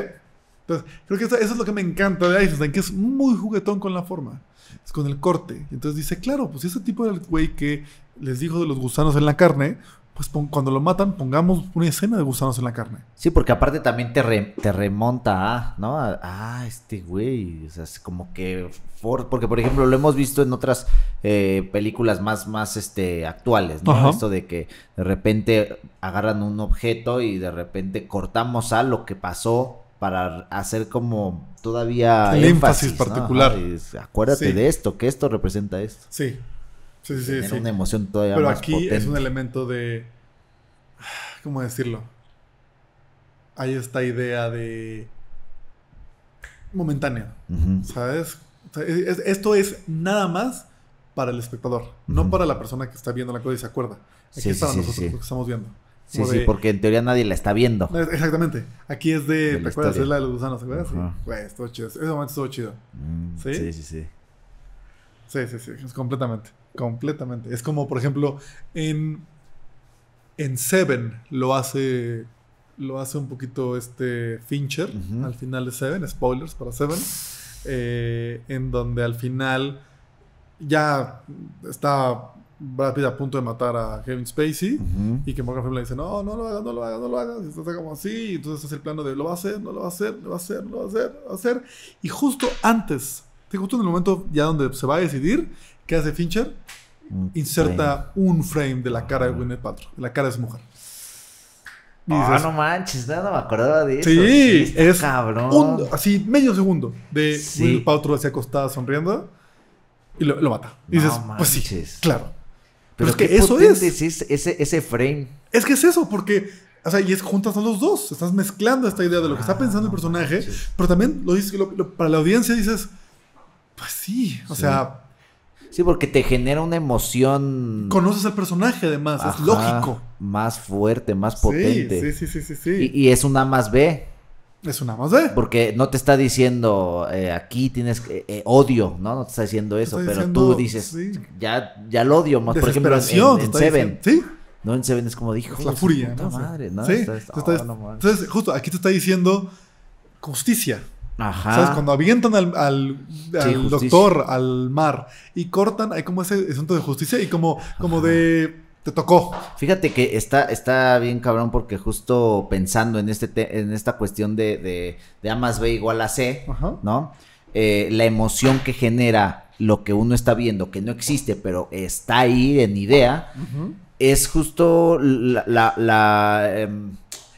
Entonces, creo que eso, eso es lo que me encanta de Eisenstein, que es muy juguetón con la forma. Es con el corte. Entonces dice, claro, pues ese tipo de güey que les dijo de los gusanos en la carne, pues pon- cuando lo matan, pongamos una escena de gusanos en la carne. Sí, porque aparte también te, re- te remonta a, ¿no? A, ah, este güey. O sea, es como que. for- porque, por ejemplo, lo hemos visto en otras eh, películas más, más este, actuales, ¿no? Ajá. Esto de que de repente agarran un objeto y de repente cortamos a lo que pasó para hacer como todavía El énfasis particular. Acuérdate Sí. de esto, que esto representa esto. Sí. Sí, sí, sí. sí. una emoción todavía Pero más aquí potente. es un elemento de. ¿Cómo decirlo? Hay esta idea de. momentánea. ¿Sabes? O sea, es- es- esto es nada más para el espectador, no para la persona que está viendo la cosa y se acuerda. Aquí Sí, es sí, para sí, nosotros sí. lo que estamos viendo. Sí, sí, porque en teoría nadie la está viendo. Exactamente. Aquí es de. De ¿Te acuerdas? Es la de los gusanos, ¿te acuerdas? Sí. Ajá. Güey, estuvo chido. Ese momento estuvo chido. Mm, ¿Sí? Sí, sí, sí. Sí, sí, sí. es completamente. Completamente. Es como, por ejemplo, en. En Seven lo hace. Lo hace un poquito este Fincher. Al final de Seven. Spoilers para Seven. eh, en donde al final. Ya está Brad Pitt a punto de matar a Kevin Spacey. Y que Morgan Freeman le dice, no, no lo hagas, no lo hagas, no lo hagas. Y está como así. Y entonces hace el plano de, lo va a hacer, no lo va a hacer, lo va a hacer, no lo va a hacer, lo va a hacer. Y justo antes, justo en el momento ya donde se va a decidir, ¿qué hace Fincher? Un Inserta un frame de la cara de Gwyneth Paltrow, de la cara de su mujer. Frame. Ah, dices, no manches, no, no me acordaba de eso. sí, está es cabrón. un, así medio segundo de Sí. Gwyneth Paltrow así acostada sonriendo y lo, lo mata. Y No dices, pues sí, claro. Pero, es que eso potente es. ese, ese, frame. Es que es eso, porque, o sea, y es juntas a los dos. Estás mezclando esta idea de lo que está Ah, pensando el no personaje, manches. pero también lo dices, para la audiencia dices, pues sí, o Sí. sea, Sí, porque te genera una emoción. conoces al personaje además, ajá, es lógico. Más fuerte, más potente. Sí, sí, sí, sí, sí. Y, y es una más B. Es una más de. Porque no te está diciendo eh, aquí tienes que- eh, odio, ¿no? No te está diciendo eso, está pero diciendo, tú dices, sí. ya, ya lo odio más. Por ejemplo, en, Seven. diciendo. Sí, No, en Seven es como dijo. es la furia. ¿no? madre, ¿no? Sí, está- oh, no entonces, justo aquí te está diciendo justicia. Ajá. ¿Sabes? Cuando avientan al, al, al doctor al mar y cortan, hay como ese asunto de justicia y como, como Ajá. de. Te tocó. Fíjate que está, está bien cabrón porque justo pensando en este te- en esta cuestión de, de, de A más B igual a C, Ajá. ¿no? Eh, la emoción que genera lo que uno está viendo, que no existe, pero está ahí en idea, es justo la, la, la, em,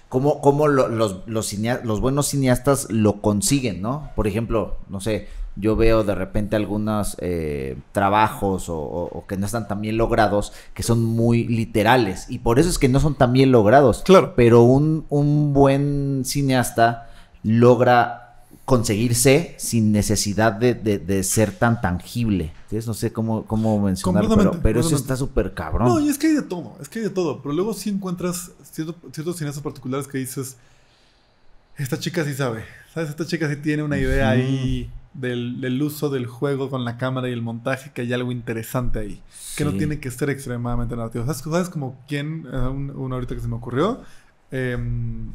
cómo, cómo lo- los, los, los buenos cineastas lo consiguen, ¿no? Por ejemplo, no sé, yo veo de repente algunos eh, trabajos o, o- o que no están tan bien logrados, que son muy literales, y por eso es que no son tan bien logrados. Claro. Pero un, un buen cineasta logra conseguirse sin necesidad de, de- de ser tan tangible. ¿Entiendes? No sé cómo, cómo mencionarlo, pero, pero eso está súper cabrón. No, y es que hay de todo, es que hay de todo. Pero luego sí encuentras cierto- ciertos cineastas particulares que dices, esta chica sí sabe, ¿sabes? Esta chica sí tiene una idea Ujú. ahí del, del uso del juego con la cámara y el montaje, que hay algo interesante ahí. Que no Sí. tiene que ser extremadamente narrativo. ¿Sabes, ¿sabes como quién? Eh, un- uno ahorita que se me ocurrió. Em,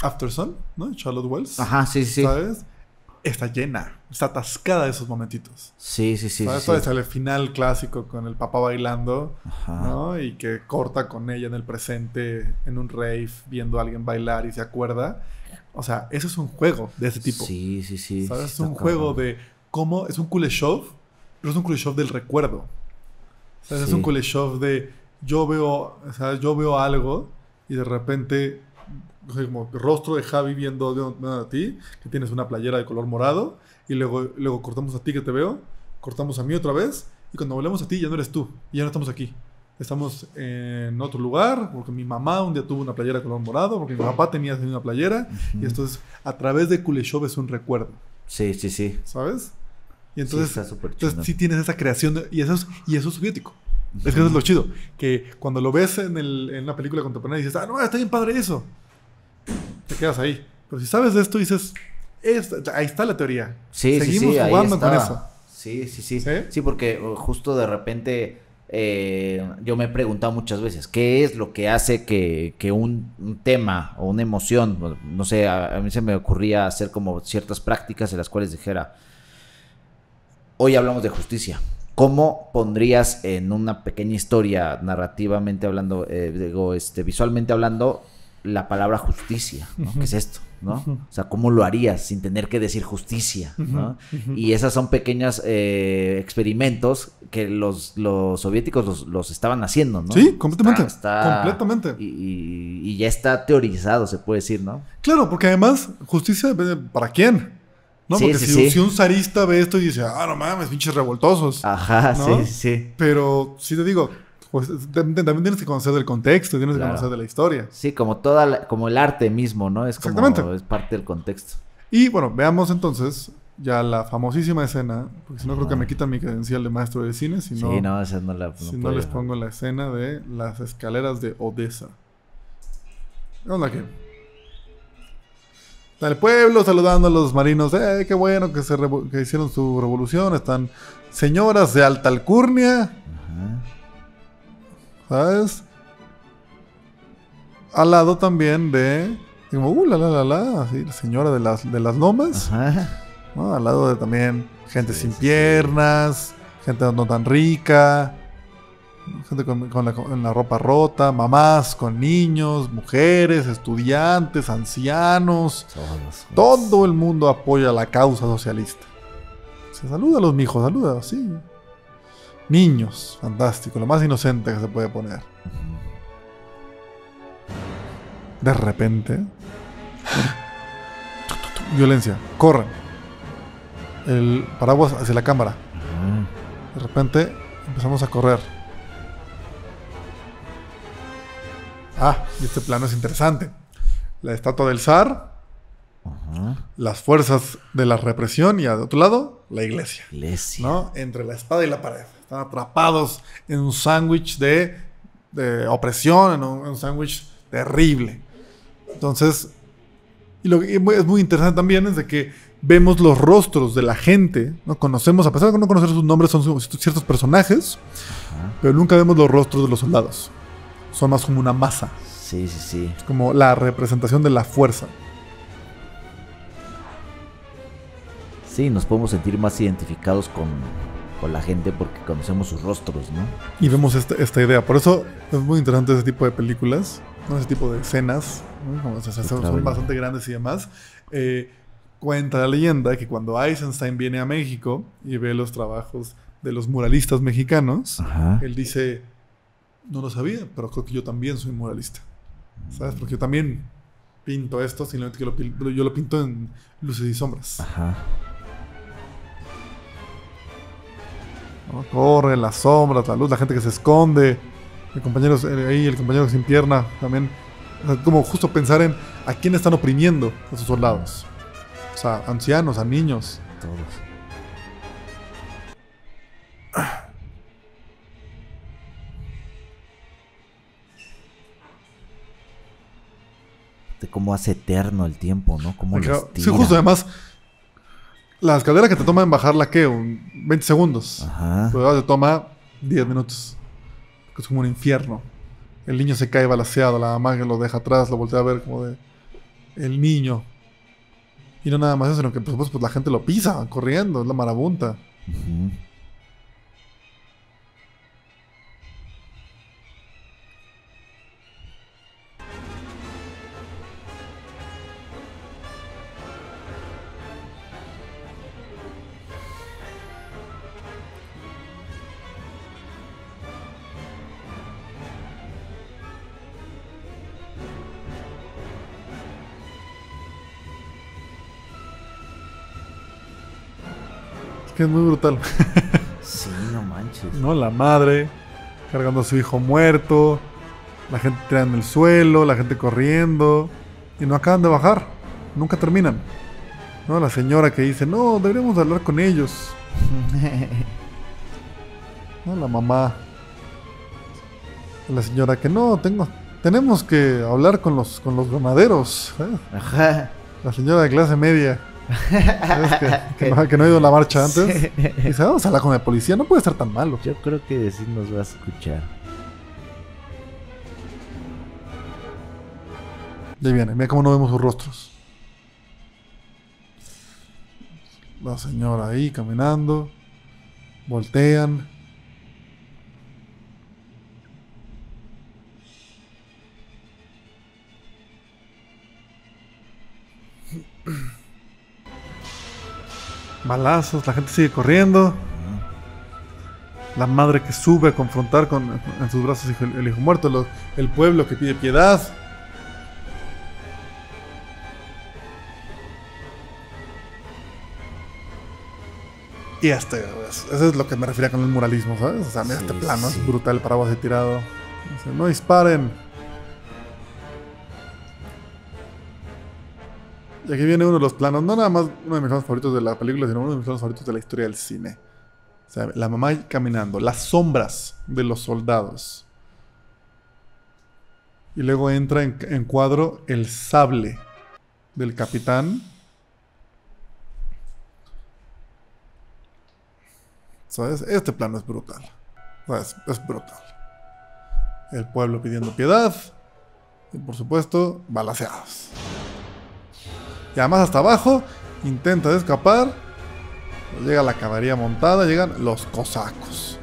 Aftersun, ¿no? Charlotte Wells. Ajá, sí, sí. ¿Sabes? Está llena, está atascada de esos momentitos. Sí, sí, sí. ¿Sabes? sí, el final clásico con el papá bailando. Ajá. ¿no? Y que corta con ella en el presente, en un rave, viendo a alguien bailar y se acuerda. O sea, eso es un juego de ese tipo. Sí, sí, sí. ¿Sabes? sí Es un juego cabrón. de cómo. Es un Kuleshov, pero es un Kuleshov del recuerdo. ¿Sabes? Es un Kuleshov de. Yo veo, o sea, yo veo algo y de repente. O sea, Como rostro de Javi viendo, viendo a ti, que tienes una playera de color morado, y luego, luego cortamos a ti que te veo, cortamos a mí otra vez, y cuando volvemos a ti ya no eres tú, y ya no estamos aquí. Estamos en otro lugar, porque mi mamá un día tuvo una playera de color morado, porque mi papá tenía misma playera, y entonces a través de Kuleshov es un recuerdo, Sí, sí, sí. ¿sabes? Y Sí, entonces, súper entonces sí tienes esa creación, de- y, eso es, y eso es soviético. Es que eso es lo chido, que cuando lo ves en, el, en una película contemporánea dices, ah, no, está bien padre eso. Te quedas ahí. Pero si sabes de esto, dices, "Es- ahí está la teoría. Sí, sí, Seguimos sí, ahí jugando con está. eso. Sí, sí, sí. ¿Sí? Sí, porque uh, justo de repente eh, yo me he preguntado muchas veces, ¿qué es lo que hace que, que un, un tema o una emoción, no sé, a, a mí se me ocurría hacer como ciertas prácticas en las cuales dijera, hoy hablamos de justicia. ¿Cómo pondrías en una pequeña historia, narrativamente hablando, eh, digo, este, visualmente hablando, la palabra justicia? ¿no? ¿Qué es esto? ¿no? O sea, ¿cómo lo harías sin tener que decir justicia? ¿no? Y esas son pequeños eh, experimentos que los, los soviéticos los, los estaban haciendo, ¿no? Sí, completamente. Está- está- Completamente. Y, y- y ya está teorizado, se puede decir, ¿no? Claro, porque además, justicia depende para quién. ¿no? Sí, Porque sí, si, sí. si un zarista ve esto y dice, ah, no mames, pinches revoltosos. Ajá, ¿no? sí, sí. Pero sí te digo, pues también tienes que conocer del contexto, tienes Claro. que conocer de la historia. Sí, como toda la- como el arte mismo, ¿no? Es como Exactamente. es parte del contexto. Y bueno, veamos entonces ya la famosísima escena, porque si no creo que me quitan mi credencial de maestro de cine, si no, sí, no, esa no la si no les pongo la escena de las escaleras de Odessa. Vamos aquí. Está el pueblo saludando a los marinos. ¡Eh, qué bueno que, se que hicieron su revolución! Están señoras de alta alcurnia, Ajá. ¿Sabes? Al lado también de... Como, uh, la, la, la, la, así, la señora de las, de las lomas. Ajá. ¿no? Al lado de también gente Sí, sin sí, sí. piernas, gente no tan rica, gente con, con la, con la ropa rota, mamás con niños, mujeres, estudiantes, ancianos. Todo el mundo apoya la causa socialista. Se saluda a los mijos, saluda, sí. Niños, fantástico, lo más inocente que se puede poner. De repente. Violencia, corren. El paraguas hacia la cámara. De repente empezamos a correr. Ah, y este plano es interesante. La estatua del zar, Ajá. las fuerzas de la represión y al otro lado, la iglesia. Iglesia. ¿No? Entre la espada y la pared. Están atrapados en un sándwich de, de opresión, en un, sándwich terrible. Entonces, y lo que es muy- es muy interesante también es de que vemos los rostros de la gente, ¿no? Conocemos, a pesar de no conocer sus nombres, son ciertos personajes, Ajá. pero nunca vemos los rostros de los soldados. Son más como una masa, Sí, sí, sí. es como la representación de la fuerza. Sí, nos podemos sentir más identificados con, con la gente porque conocemos sus rostros, ¿no? Y vemos esta, esta idea. Por eso es muy interesante ese tipo de películas, ¿no? ese tipo de escenas, ¿no? Como se- se- son, vez. bastante grandes y demás. Eh, cuenta la leyenda que cuando Eisenstein viene a México y ve los trabajos de los muralistas mexicanos, Ajá. él dice, no lo sabía, pero creo que yo también soy muralista. ¿Sabes? Porque yo también pinto esto, simplemente que lo yo lo pinto en luces y sombras. Ajá. ¿No? Corre, las sombras, la luz, la gente que se esconde. El compañero eh, ahí, el compañero sin pierna, también. O sea, como justo pensar en a quién están oprimiendo a sus soldados. O sea, ancianos, a niños. Todos. De cómo hace eterno el tiempo, ¿no? Ajá. Sí, justo además. La escalera que te toma en bajarla, ¿qué? Un 20 segundos. Ajá. Pero ahora te toma 10 minutos. Es como un infierno. El niño se cae balaseado, la mamá que lo deja atrás, lo voltea a ver como de. El niño. Y no nada más eso, sino que pues, pues, la gente lo pisa corriendo, es la marabunta. Es que es muy brutal. Sí, no manches. ¿No? La madre cargando a su hijo muerto, la gente tirada en el suelo, la gente corriendo, y no acaban de bajar, nunca terminan. ¿No? La señora que dice, no, deberíamos de hablar con ellos. ¿No? La mamá. La señora que no, tengo, tenemos que hablar con los, con los ganaderos. ¿eh? Ajá. La señora de clase media. Que, que no, que no ha ido a la marcha antes. Sí. Dice, vamos a hablar con el policía, no puede ser tan malo. Yo creo que sí nos va a escuchar. Ya viene, mira cómo no vemos sus rostros. La señora ahí caminando. Voltean. Balazos, la gente sigue corriendo. La madre que sube a confrontar con en sus brazos el hijo muerto. lo- el pueblo que pide piedad. Y este, es- eso es lo que me refería con el muralismo, ¿sabes? O sea, mira Sí, este plano, sí. es brutal, el paraguas así tirado. Dice, no disparen. Y aquí viene uno de los planos, no nada más uno de mis planos favoritos de la película, sino uno de mis planos favoritos de la historia del cine. O sea, la mamá caminando, las sombras de los soldados. Y luego entra en, cuadro el sable del capitán. ¿Sabes? Este plano es brutal. ¿Sabes? Es brutal. El pueblo pidiendo piedad. Y por supuesto, balaceados. Y además hasta abajo, intenta escapar. Llega la caballería montada, llegan los cosacos.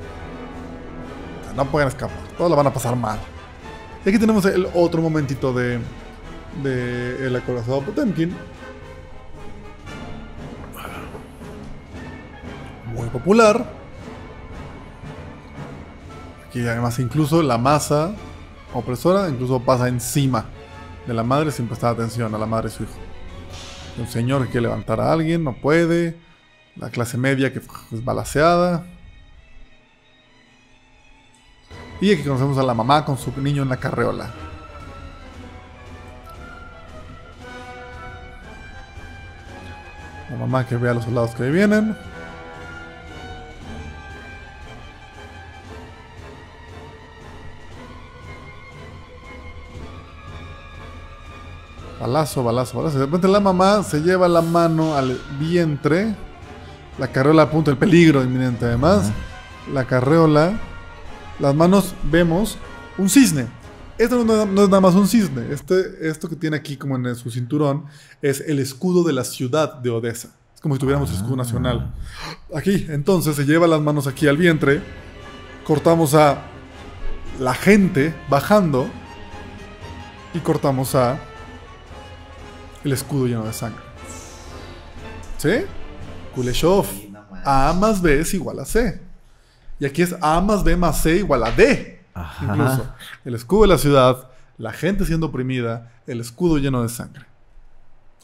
No pueden escapar, todos la van a pasar mal. Y aquí tenemos el otro momentito de, de el acorazado Potemkin. Muy popular. Aquí además incluso la masa opresora incluso pasa encima de la madre sin prestar atención a la madre y su hijo. Un señor que quiere levantar a alguien, no puede. La clase media que es balaseada. Y aquí conocemos a la mamá con su niño en la carreola. La mamá que ve a los soldados que vienen. Balazo, balazo, balazo. De repente la mamá se lleva la mano al vientre. La carreola apunta el peligro inminente además. La carreola. Las manos vemos un cisne. Esto no, es- no es nada más un cisne. Este, esto que tiene aquí como en su cinturón es el escudo de la ciudad de Odessa. Es como si tuviéramos el escudo nacional. Aquí, entonces se lleva las manos aquí al vientre. Cortamos a la gente bajando. Y cortamos a el escudo lleno de sangre. ¿Sí? Kuleshov. Sí, no manches. A más B es igual a C. Y aquí es A más B más C igual a D. Ajá. Incluso. El escudo de la ciudad, la gente siendo oprimida, el escudo lleno de sangre.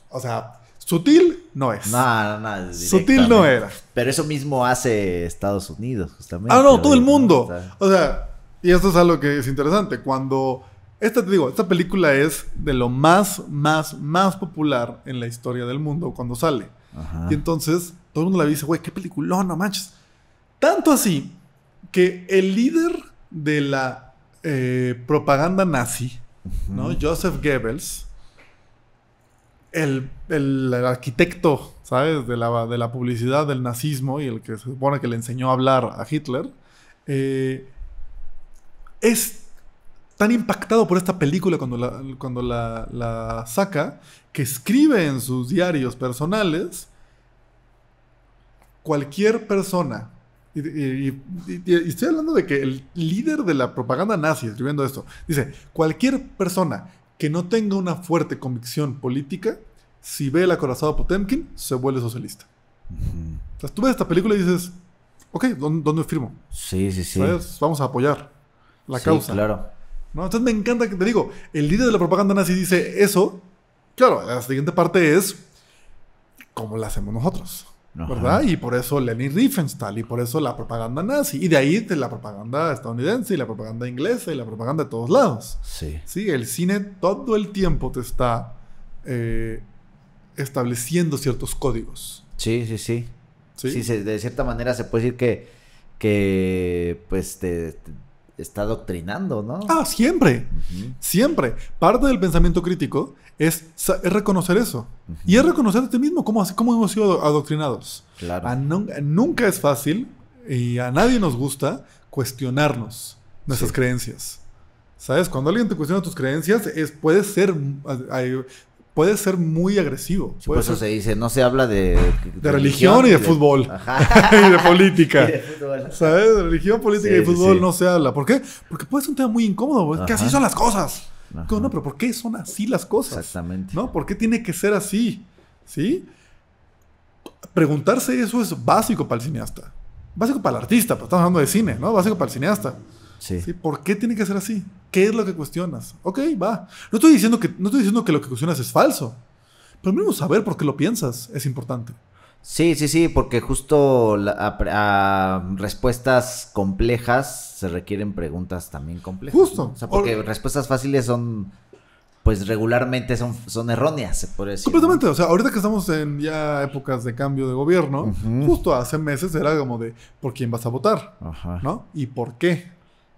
O sea, sutil no es. No, no, no, Sutil no era. Pero eso mismo hace Estados Unidos, justamente. Ah, no, todo el mundo. O sea, y esto es algo que es interesante. Cuando. Esta, te digo, esta película es de lo más, más, más popular en la historia del mundo cuando sale. ajá. Y entonces todo el mundo la dice, güey, qué peliculón, no manches. Tanto así que el líder de la eh, propaganda nazi, ¿no? Joseph Goebbels, el, el arquitecto, ¿sabes? De la, de la publicidad del nazismo y el que se supone que le enseñó a hablar a Hitler, eh, es tan impactado por esta película cuando la, cuando la, la saca que escribe en sus diarios personales cualquier persona. Y, y- y- y estoy hablando de que el líder de la propaganda nazi, escribiendo esto, dice, cualquier persona que no tenga una fuerte convicción política, si ve el acorazado Potemkin, se vuelve socialista. O sea, tú ves esta película y dices, ok, ¿dónde, dónde firmo? Sí, sí, sí. ¿Sabes? Vamos a apoyar la Sí, causa. claro. ¿No? Entonces me encanta que te digo, el líder de la propaganda nazi dice eso. Claro, la siguiente parte es cómo la hacemos nosotros. Ajá. ¿Verdad? Y por eso Leni Riefenstahl y por eso la propaganda nazi. Y de ahí de la propaganda estadounidense y la propaganda inglesa y la propaganda de todos lados. Sí. Sí, el cine todo el tiempo te está eh, estableciendo ciertos códigos. Sí, sí, sí. ¿sí? Sí, se- de cierta manera se puede decir que, que pues te, te está adoctrinando, ¿no? Ah, siempre. Siempre. Parte del pensamiento crítico es, reconocer eso. Y es reconocer a ti mismo cómo, cómo hemos sido adoctrinados. Claro. A nunca es fácil y a nadie nos gusta cuestionarnos nuestras Sí. creencias. ¿Sabes? Cuando alguien te cuestiona tus creencias, es, puede, ser, ay, puede ser muy agresivo. Sí, por eso ser se dice, no se habla de... de religión y de fútbol. Ajá. y de política. Y de fútbol. ¿Sabes? De religión, política Sí, y fútbol sí. no se habla. ¿Por qué? Porque puede ser un tema muy incómodo. güey. Que así son las cosas. Ajá. No, pero ¿por qué son así las cosas? Exactamente. ¿No? ¿Por qué tiene que ser así? ¿Sí? Preguntarse eso es básico para el cineasta. Básico para el artista, pues estamos hablando de cine, ¿no? Básico para el cineasta. Sí. ¿sí? ¿Por qué tiene que ser así? ¿Qué es lo que cuestionas? Ok, va. No estoy diciendo que, no estoy diciendo que lo que cuestionas es falso. Pero mínimo saber por qué lo piensas es importante. Sí, sí, sí, porque justo la- a, a respuestas complejas se requieren preguntas también complejas. Justo. ¿no? O sea, porque O- respuestas fáciles son, pues regularmente son, son erróneas, se puede decir. ¿no? Completamente, o sea, ahorita que estamos en ya épocas de cambio de gobierno, justo hace meses era como de ¿por quién vas a votar? Ajá. ¿No? ¿Y por qué?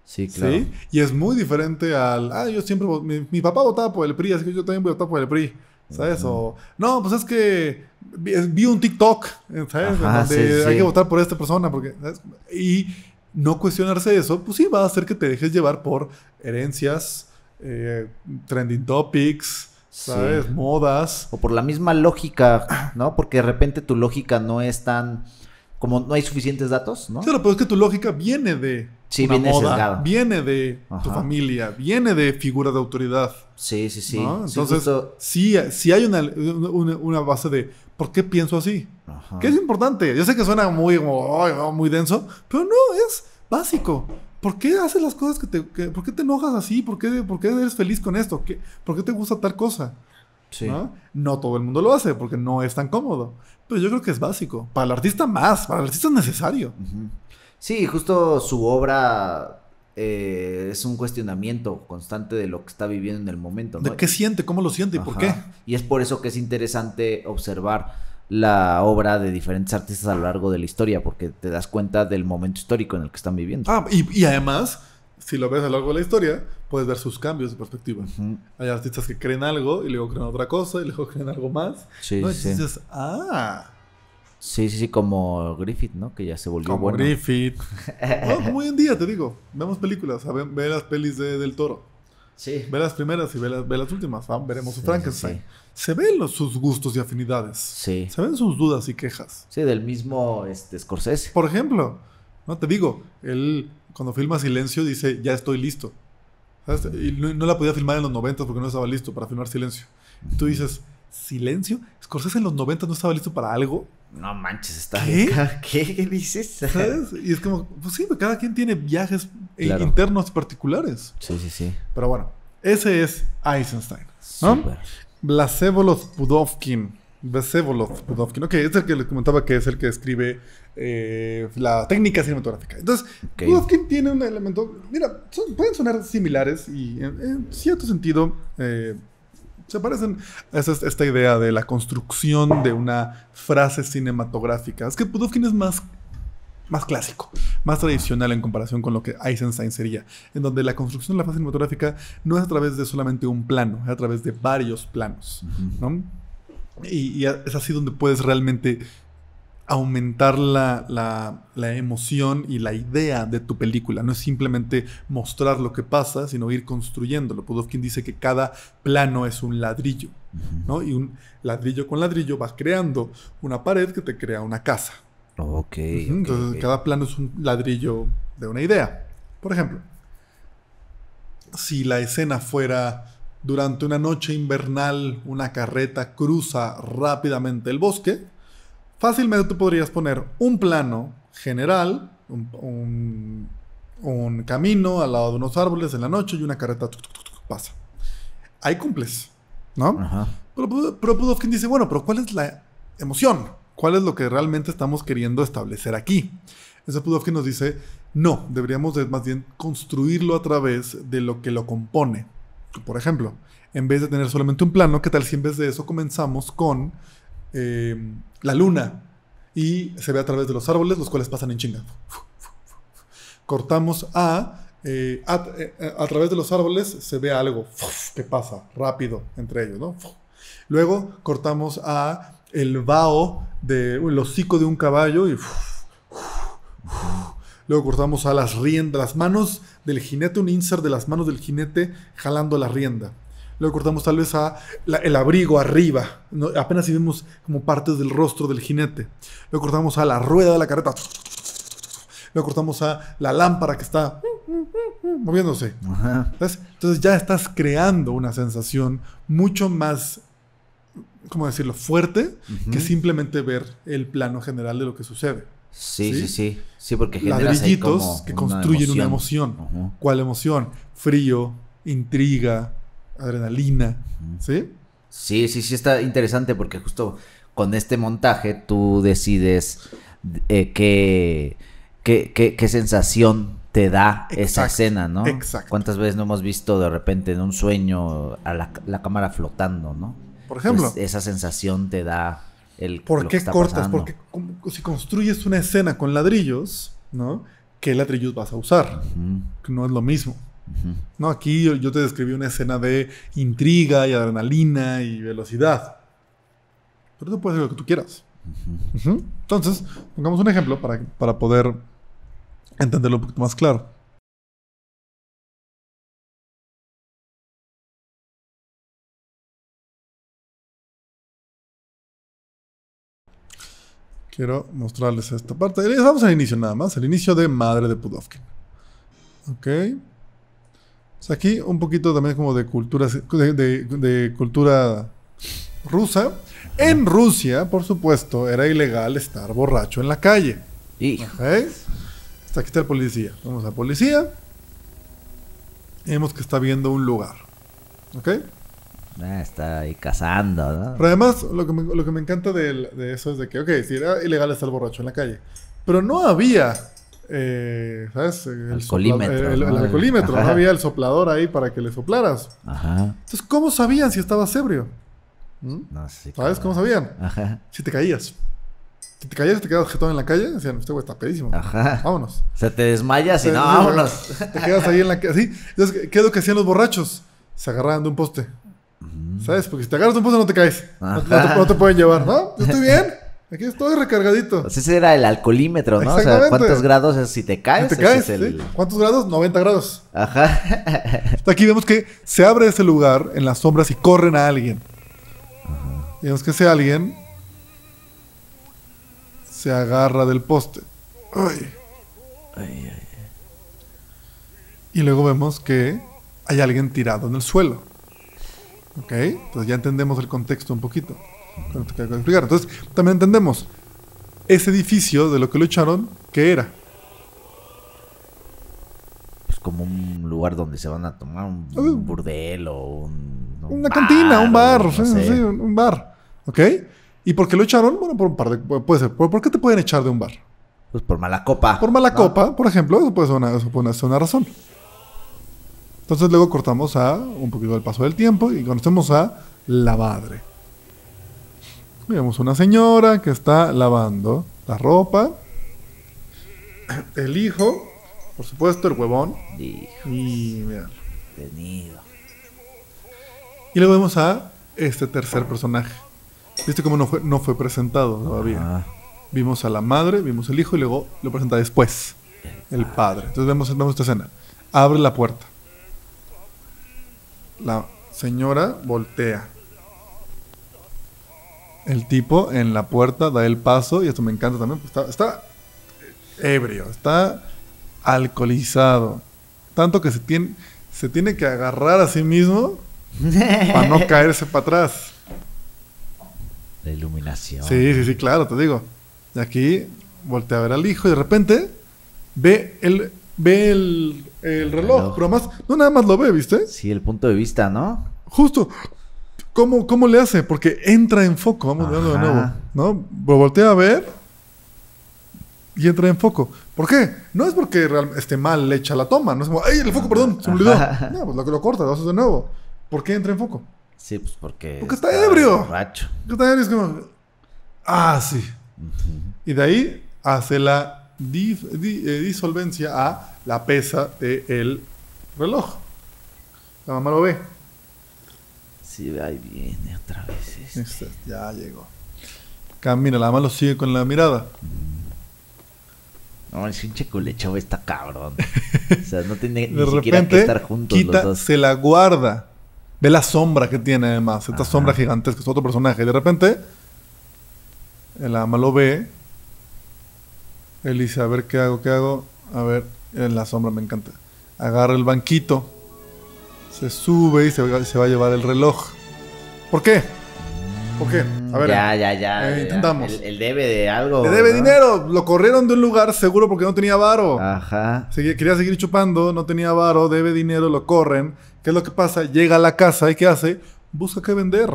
Sí, claro. ¿Sí? Y es muy diferente al, ah, yo siempre, mi, mi papá votaba por el PRI, así que yo también voy a votar por el PRI. ¿Sabes? O, no, pues es que vi, un TikTok, ¿sabes? Ajá, Donde sí, hay que votar por esta persona, porque, ¿sabes? Y no cuestionarse eso, pues sí, va a hacer que te dejes llevar por herencias, eh, trending topics, ¿sabes? Sí. Modas. O por la misma lógica, ¿no? Porque de repente tu lógica no es tan... Como no hay suficientes datos, ¿no? Claro, pero es que tu lógica viene de Sí, una viene moda, viene de tu familia, viene de figuras de autoridad. Sí, sí, sí. Entonces, justo- sí, sí hay una, una, una base de por qué pienso así. Ajá. Que es importante. Yo sé que suena muy, como, "Ay, oh, muy denso, pero no, es básico. ¿Por qué haces las cosas que te... que- ¿Por qué te enojas así? ¿Por qué, por qué eres feliz con esto? ¿Qué- ¿Por qué te gusta tal cosa? Sí. ¿no? No todo el mundo lo hace porque no es tan cómodo. Pero yo creo que es básico. Para el artista más. Para el artista es necesario. Ujú. Sí, justo su obra eh, es un cuestionamiento constante de lo que está viviendo en el momento. ¿no? ¿De qué siente? ¿Cómo lo siente? ¿Y por qué? Y es por eso que es interesante observar la obra de diferentes artistas a lo largo de la historia, porque te das cuenta del momento histórico en el que están viviendo. Ah, y, y además, si lo ves a lo largo de la historia, puedes ver sus cambios de perspectiva. Hay artistas que creen algo y luego creen otra cosa y luego creen algo más. Sí, ¿no? sí, sí. Entonces, ah, Sí, sí, sí, como Griffith, ¿no? Que ya se volvió como bueno. Griffith. No, como hoy en día, te digo. Vemos películas, o sea, ve, ve las pelis de- del toro. Sí. Ve las primeras y ve las, ve las últimas. Va, veremos su Sí, Frankenstein. sí, Se ven los, sus gustos y afinidades. Sí. Se ven sus dudas y quejas. Sí, del mismo este, Scorsese. Por ejemplo, no te digo, él cuando filma Silencio dice, ya estoy listo. ¿Sabes? Y no, no la podía filmar en los 90 porque no estaba listo para filmar Silencio. Y tú dices, ¿Silencio? ¿Scorsese en los 90 no estaba listo para algo? No manches, está ¿Qué? ¿Qué? ¿Qué dices? ¿Sabes? Y es como, pues sí, cada quien tiene viajes eh, Claro. internos particulares. Sí, sí, sí. Pero bueno, ese es Eisenstein. ¿no? Blasevolod Pudovkin. Blasevolod Pudovkin. Ok, es el que les comentaba que es el que escribe eh, la técnica cinematográfica. Entonces, Ok. Pudovkin tiene un elemento. Mira, son- pueden sonar similares y en, en cierto sentido eh, se parecen esa- esta idea de la construcción de una frase cinematográfica. Es que Pudovkin es más más clásico, más tradicional en comparación con lo que Eisenstein sería, en donde la construcción de la frase cinematográfica no es a través de solamente un plano, es a través de varios planos. ¿no? Y, y es así donde puedes realmente aumentar la, la- la emoción y la idea de tu película. No es simplemente mostrar lo que pasa, sino ir construyéndolo. Pudovkin dice que cada plano es un ladrillo, ¿no? Y un ladrillo con ladrillo va creando una pared que te crea una casa. Ok, Entonces, cada plano es un ladrillo de una idea. Por ejemplo, si la escena fuera durante una noche invernal, una carreta cruza rápidamente el bosque, fácilmente tú podrías poner un plano general, un, un- un camino al lado de unos árboles en la noche y una carreta tuc, tuc, pasa. Ahí cumples, ¿no? Ajá. Pero, pero Pudovkin dice, bueno, pero ¿cuál es la emoción? ¿Cuál es lo que realmente estamos queriendo establecer aquí? Ese Pudovkin nos dice, no, deberíamos de más bien construirlo a través de lo que lo compone. Por ejemplo, en vez de tener solamente un plano, ¿qué tal si en vez de eso comenzamos con eh, la luna? Y se ve a través de los árboles, los cuales pasan en chinga. Cortamos a... eh, a, eh, a través de los árboles se ve algo que pasa rápido entre ellos, ¿no? Luego cortamos a el vaho del hocico de un caballo y luego cortamos a las riendas, las manos del jinete, un insert de las manos del jinete jalando la rienda. Luego cortamos tal vez a la- el abrigo arriba, ¿no? apenas si vemos como partes del rostro del jinete. Luego cortamos a la rueda de la carreta. Luego cortamos a la lámpara que está moviéndose. Entonces ya estás creando una sensación mucho más, ¿cómo decirlo?, fuerte que simplemente ver el plano general de lo que sucede. Sí, ¿Sí? sí, sí. Sí, porque Ladrillitos como que construyen una emoción. ¿Cuál emoción? Frío, intriga, adrenalina. ¿Sí? Sí, sí, sí está interesante porque justo con este montaje tú decides eh, qué, qué, qué- qué sensación te da esa escena, ¿no? exacto. ¿Cuántas veces no hemos visto de repente en un sueño a la, la cámara flotando, ¿no? Por ejemplo. Pues esa sensación te da el ¿Por qué cortas? pasando. Porque si construyes una escena con ladrillos, ¿no? ¿Qué ladrillos vas a usar? No es lo mismo. No, aquí yo, yo te describí una escena de intriga y adrenalina y velocidad. Pero tú puedes hacer lo que tú quieras. Entonces, pongamos un ejemplo para, para poder entenderlo un poquito más claro. Quiero mostrarles esta parte. Vamos al inicio nada más. El inicio de Madre de Pudovkin. Ok. Aquí un poquito también como de cultura, de, de- de cultura rusa. En Rusia, por supuesto, era ilegal estar borracho en la calle. Aquí está el policía. Vamos al policía. Vemos que está viendo un lugar. ¿Ok? ah, está ahí cazando, ¿no? Pero además, lo que me, lo que me encanta del- de, eso es de que, ok, si era ilegal estar borracho en la calle, pero no había, eh, ¿sabes? El Alcoholímetro, sopla- el, el ¿no? alcoholímetro, no Ajá. había el soplador ahí para que le soplaras. Ajá. Entonces, ¿cómo sabían si estabas ebrio? ¿Mm? No sé. ¿Sabes cómo sabían? Ajá. Si te caías. Si te caías y te quedas jetón en la calle, decían, este güey está pedísimo. Ajá. Vámonos. O sea, te desmayas y no, vámonos. Te quedas ahí en la calle. Sí. Entonces, ¿qué es lo que hacían los borrachos? Se agarraban de un poste. ¿Sabes? Porque si te agarras de un poste no te caes. No, te, no te pueden llevar. ¿No? Yo estoy bien. Aquí estoy recargadito. Pues ese era el alcoholímetro, ¿no? O sea. ¿cuántos grados es si te caes? te Ese caes. es el- ¿sí? ¿Cuántos grados? 90 grados. Ajá. Aquí vemos que se abre ese lugar en las sombras y corren a alguien. Y vemos que ese alguien se agarra del poste. Ay. Ay, ay. Y luego vemos que hay alguien tirado en el suelo. ¿Ok? Entonces ya entendemos el contexto un poquito. Pero te acabo de explicar. Entonces también entendemos ese edificio de lo que lo echaron, ¿qué era? Pues como un lugar donde se van a tomar un, Ah, un burdel o un, un Una cantina, un bar, sí, un bar. ¿Ok? ¿Y por qué lo echaron? Bueno, por un par de... Puede ser. ¿Por, qué te pueden echar de un bar? Pues por mala copa. Por mala ¿no? copa, por ejemplo, eso puede ser una, eso puede ser una razón. Entonces luego cortamos a un poquito del paso del tiempo y conocemos a la madre. Vemos una señora que está lavando la ropa. El hijo, por supuesto, el huevón. Y, mira. venido. y luego vemos a este tercer personaje. ¿Viste cómo no fue, no fue presentado todavía? Ajá. Vimos a la madre, vimos el hijo y luego lo presenta después. El padre. Entonces vemos, vemos esta escena. Abre la puerta. La señora voltea. El tipo en la puerta da el paso y esto me encanta también. pues está, está ebrio, está alcoholizado. Tanto que se tiene, se tiene que agarrar a sí mismo para no caerse para atrás. La iluminación. Sí, sí, sí, claro, te digo. Y aquí voltea a ver al hijo y de repente ve el, ve el, el reloj. reloj. Pero además, no nada más lo ve, ¿viste? Sí, el punto de vista, ¿no? Justo. ¿Cómo, cómo le hace? Porque entra en foco. Vamos viendo de Ajá. nuevo. ¿No? Lo voltea a ver y entra en foco. ¿Por qué? No es porque esté mal hecha la toma. No es como, ¡ay, el foco, perdón! Se me olvidó. Ajá. No, pues lo, lo corta, lo haces de nuevo. ¿Por qué entra en foco? Sí, pues porque. Porque está ebrio. borracho. ¿Qué tal? Es como, ah, sí. Y de ahí hace la dif- di- eh, disolvencia a la pesa del reloj. La mamá lo ve. Sí, ahí viene otra vez. este. Este, Ya llegó. Camina, la mamá lo sigue con la mirada. No, el pinche culecho está cabrón. o sea, no tiene ni De siquiera que repente, estar juntos quita, los dos. se la guarda. Ve la sombra que tiene además. Esta Ajá. sombra gigantesca, es otro personaje. Y de repente, el ama lo ve. Él dice, a ver qué hago, qué hago. A ver, en la sombra me encanta. Agarra el banquito. Se sube y se va, se va a llevar el reloj. ¿Por qué? ¿Por qué? A ver, ya, ya, ya. eh, ya. intentamos. El, el debe de algo. le debe ¿no? dinero. Lo corrieron de un lugar seguro porque no tenía varo. Ajá. Segui- quería seguir chupando, no tenía varo, debe dinero, lo corren. ¿Qué es lo que pasa? Llega a la casa y ¿qué hace? Busca qué vender.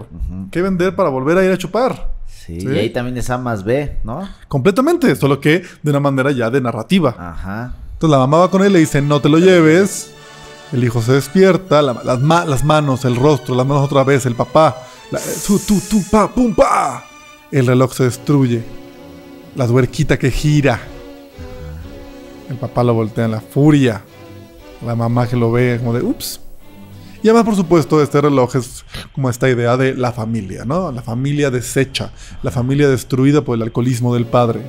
¿Qué vender para volver a ir a chupar? Sí. Sí, Sí. y ahí también es A más B, ¿no? Completamente, solo que de una manera ya de narrativa. Ajá. Entonces la mamá va con él y le dice, no te lo lleves. El hijo se despierta, la- las, ma- las manos, el rostro, las manos otra vez, el papá. La, su, tu, tu, pa, pum, pa. El reloj se destruye. La tuerquita que gira. El papá lo voltea en la furia. La mamá que lo ve como de, ups. Y además, por supuesto, este reloj es como esta idea de la familia, ¿no? La familia deshecha, la familia destruida por el alcoholismo del padre.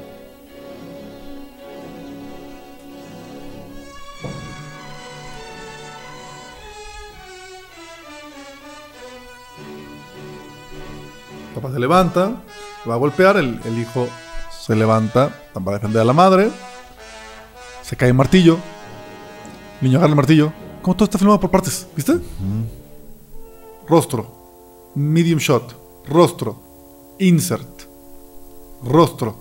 Se levanta, va a golpear, el, el hijo se levanta para defender a la madre, se cae el martillo, el niño agarra el martillo, como todo está filmado por partes, ¿viste? Rostro, medium shot, rostro, insert, rostro,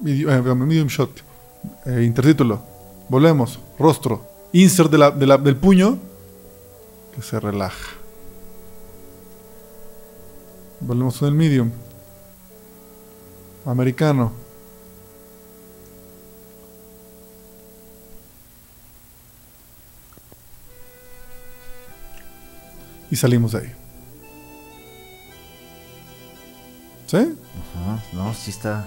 medium, eh, medium shot, eh, intertítulo, volvemos, rostro, insert de la- de la- del puño, que se relaja. Volvemos con el medium. Americano. Y salimos de ahí. ¿Sí? Ajá. No, sí está.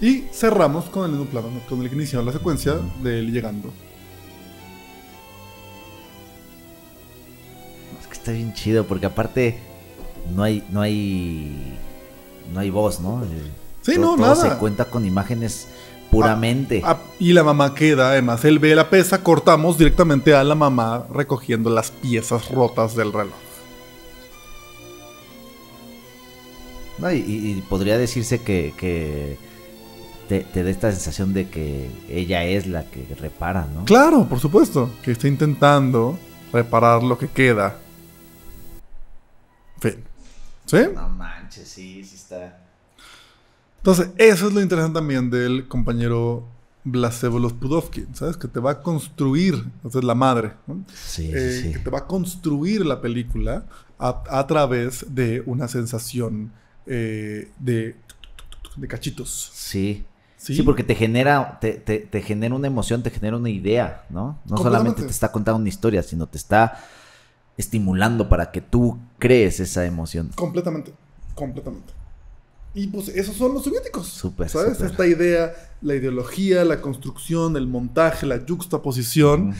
Y cerramos con el mismo plano, ¿no? con el que inició la secuencia de él llegando. Está bien chido, porque aparte no hay, no hay, no hay voz, ¿no? Eh, Sí, todo- no, todo nada. se cuenta con imágenes puramente. Ah, y la mamá queda, además, él ve la pesa, cortamos directamente a la mamá recogiendo las piezas rotas del reloj. No, y, y- y podría decirse que, que te, te da esta sensación de que ella es la que repara, ¿no? Claro, por supuesto, que está intentando reparar lo que queda. Fin. ¿Sí? No manches, sí, sí está. Entonces, eso es lo interesante también del compañero Blasevolos Pudovkin, ¿sabes? Que te va a construir, esa es la madre, ¿no? Sí, Eh, sí, sí. que te va a construir la película a, a través de una sensación eh, de, de cachitos. Sí. Sí. Sí, porque te genera, te, te- te genera una emoción, te genera una idea, ¿no? No solamente te está contando una historia, sino te está estimulando para que tú crees esa emoción. Completamente, completamente. Y pues esos son los soviéticos. Súper, ¿Sabes? Esta idea, la ideología, la construcción, el montaje, la juxtaposición.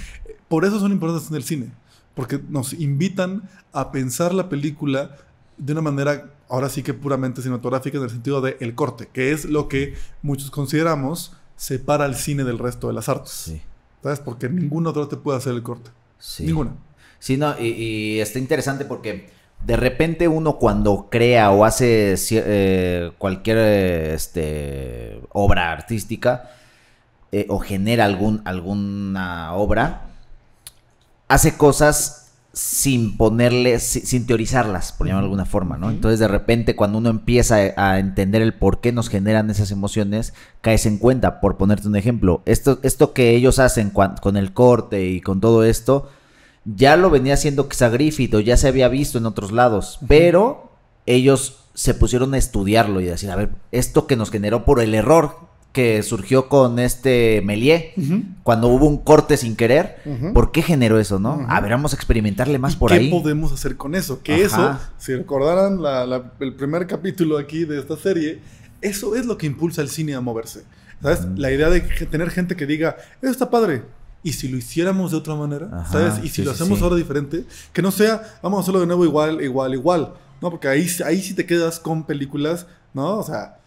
Por eso son importantes en el cine. Porque nos invitan a pensar la película de una manera, ahora sí que puramente cinematográfica, en el sentido de el corte, que es lo que muchos consideramos separa al cine del resto de las artes. Sí, ¿Sabes? Porque ningún otro te puede hacer el corte. sí. Ninguna. Sí, no, y, y está interesante porque de repente uno cuando crea o hace eh, cualquier este, obra artística eh, o genera algún, alguna obra, hace cosas sin ponerle, si- sin teorizarlas, por llamarlo de alguna forma, ¿no? Entonces de repente cuando uno empieza a entender el por qué nos generan esas emociones, caes en cuenta, por ponerte un ejemplo, esto, esto que ellos hacen con el corte y con todo esto, ya lo venía haciendo quizá Griffith o ya se había visto en otros lados, pero ellos se pusieron a estudiarlo y a decir, a ver, esto que nos generó por el error que surgió con este Melier, cuando hubo un corte sin querer. ¿por qué generó eso, no? A ver, vamos a experimentarle más ¿Y por qué ahí. podemos hacer con eso? Que Ajá. eso, si recordaran la- la- el primer capítulo aquí de esta serie, eso es lo que impulsa al cine a moverse. ¿Sabes? Ujú. La idea de tener gente que diga, eso está padre. Y si lo hiciéramos de otra manera, Ajá, ¿sabes? Y si sí, lo hacemos sí. ahora diferente, que no sea, vamos a hacerlo de nuevo igual, igual, igual. No, porque ahí, ahí sí te quedas con películas, ¿no? O sea,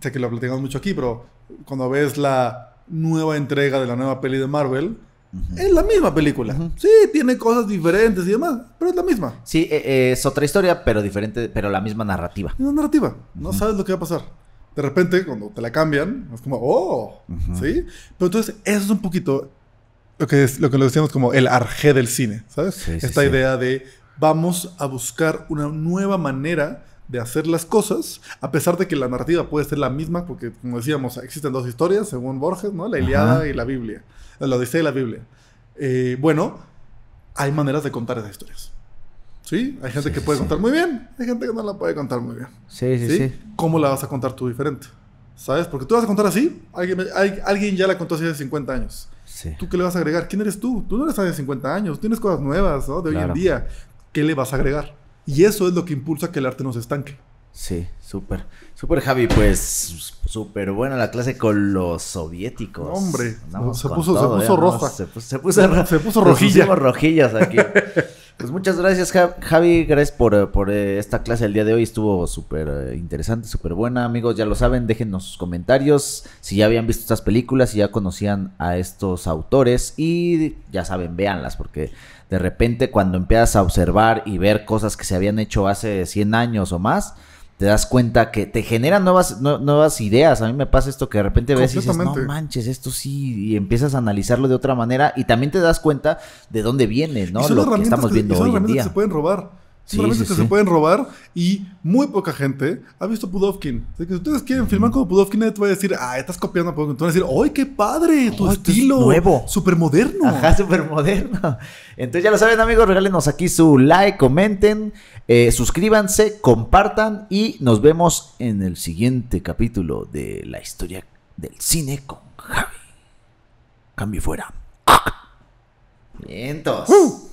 sé que lo platicamos mucho aquí, pero cuando ves la nueva entrega de la nueva peli de Marvel, Ujú. es la misma película. Sí, tiene cosas diferentes y demás, pero es la misma. Sí, eh, eh, es otra historia, pero diferente, pero la misma narrativa. Es una narrativa. No sabes lo que va a pasar. De repente, cuando te la cambian, es como, oh, Ujú. ¿sí? Pero entonces, eso es un poquito lo que, es, lo que lo decíamos como el arjé del cine, ¿sabes? Sí, sí, Esta sí. idea de vamos a buscar una nueva manera de hacer las cosas, a pesar de que la narrativa puede ser la misma, porque como decíamos, existen dos historias, según Borges, ¿no? La Iliada Ajá. y la Biblia. La Odisea y la Biblia. Eh, bueno, hay maneras de contar esas historias. ¿Sí? Hay gente Sí, que sí, puede sí. contar muy bien, hay gente que no la puede contar muy bien. Sí, sí, ¿Sí? sí. ¿Cómo la vas a contar tú diferente? ¿Sabes? Porque tú vas a contar así, alguien, hay- alguien ya la contó así hace 50 años. Sí. ¿Tú qué le vas a agregar? ¿Quién eres tú? Tú no eres hace 50 años, tienes cosas nuevas, ¿no? De hoy en día. ¿Qué le vas a agregar? Y eso es lo que impulsa que el arte no se estanque. Sí, súper. Súper, Javi. Pues súper buena la clase con los soviéticos. Hombre, Andamos se puso- se todo, puso ¿eh? roja. Se puso, se puso, Se puso nos rojilla. rojillas aquí. Pues muchas gracias, Ja- Javi. Gracias por, eh, por eh, esta clase el día de hoy. Estuvo súper eh, interesante, súper buena. Amigos, ya lo saben, déjenos sus comentarios. Si ya habían visto estas películas, si ya conocían a estos autores. Y ya saben, véanlas, porque de repente cuando empiezas a observar y ver cosas que se habían hecho hace 100 años o más, te das cuenta que te generan nuevas, nue- nuevas ideas. A mí me pasa esto que de repente ves y dices, no manches, esto sí, y empiezas a analizarlo de otra manera y también te das cuenta de dónde viene, ¿no? Lo que estamos que- viendo y son hoy en herramientas día. que se pueden robar. Sí, Son herramientas sí, que sí. se pueden robar y muy poca gente ha visto Pudovkin. Así que si ustedes quieren filmar como Pudovkin, nadie te va a decir, ah, estás copiando a Pudovkin. Te van a decir, ¡ay, qué padre! Tu Oh, esto es estilo nuevo. Súper moderno. Ajá, súper moderno. Entonces ya lo saben amigos, regálenos aquí su like, comenten, eh, suscríbanse, compartan y nos vemos en el siguiente capítulo de la historia del cine con Javi. Cambio fuera. Vientos. ¡Uh!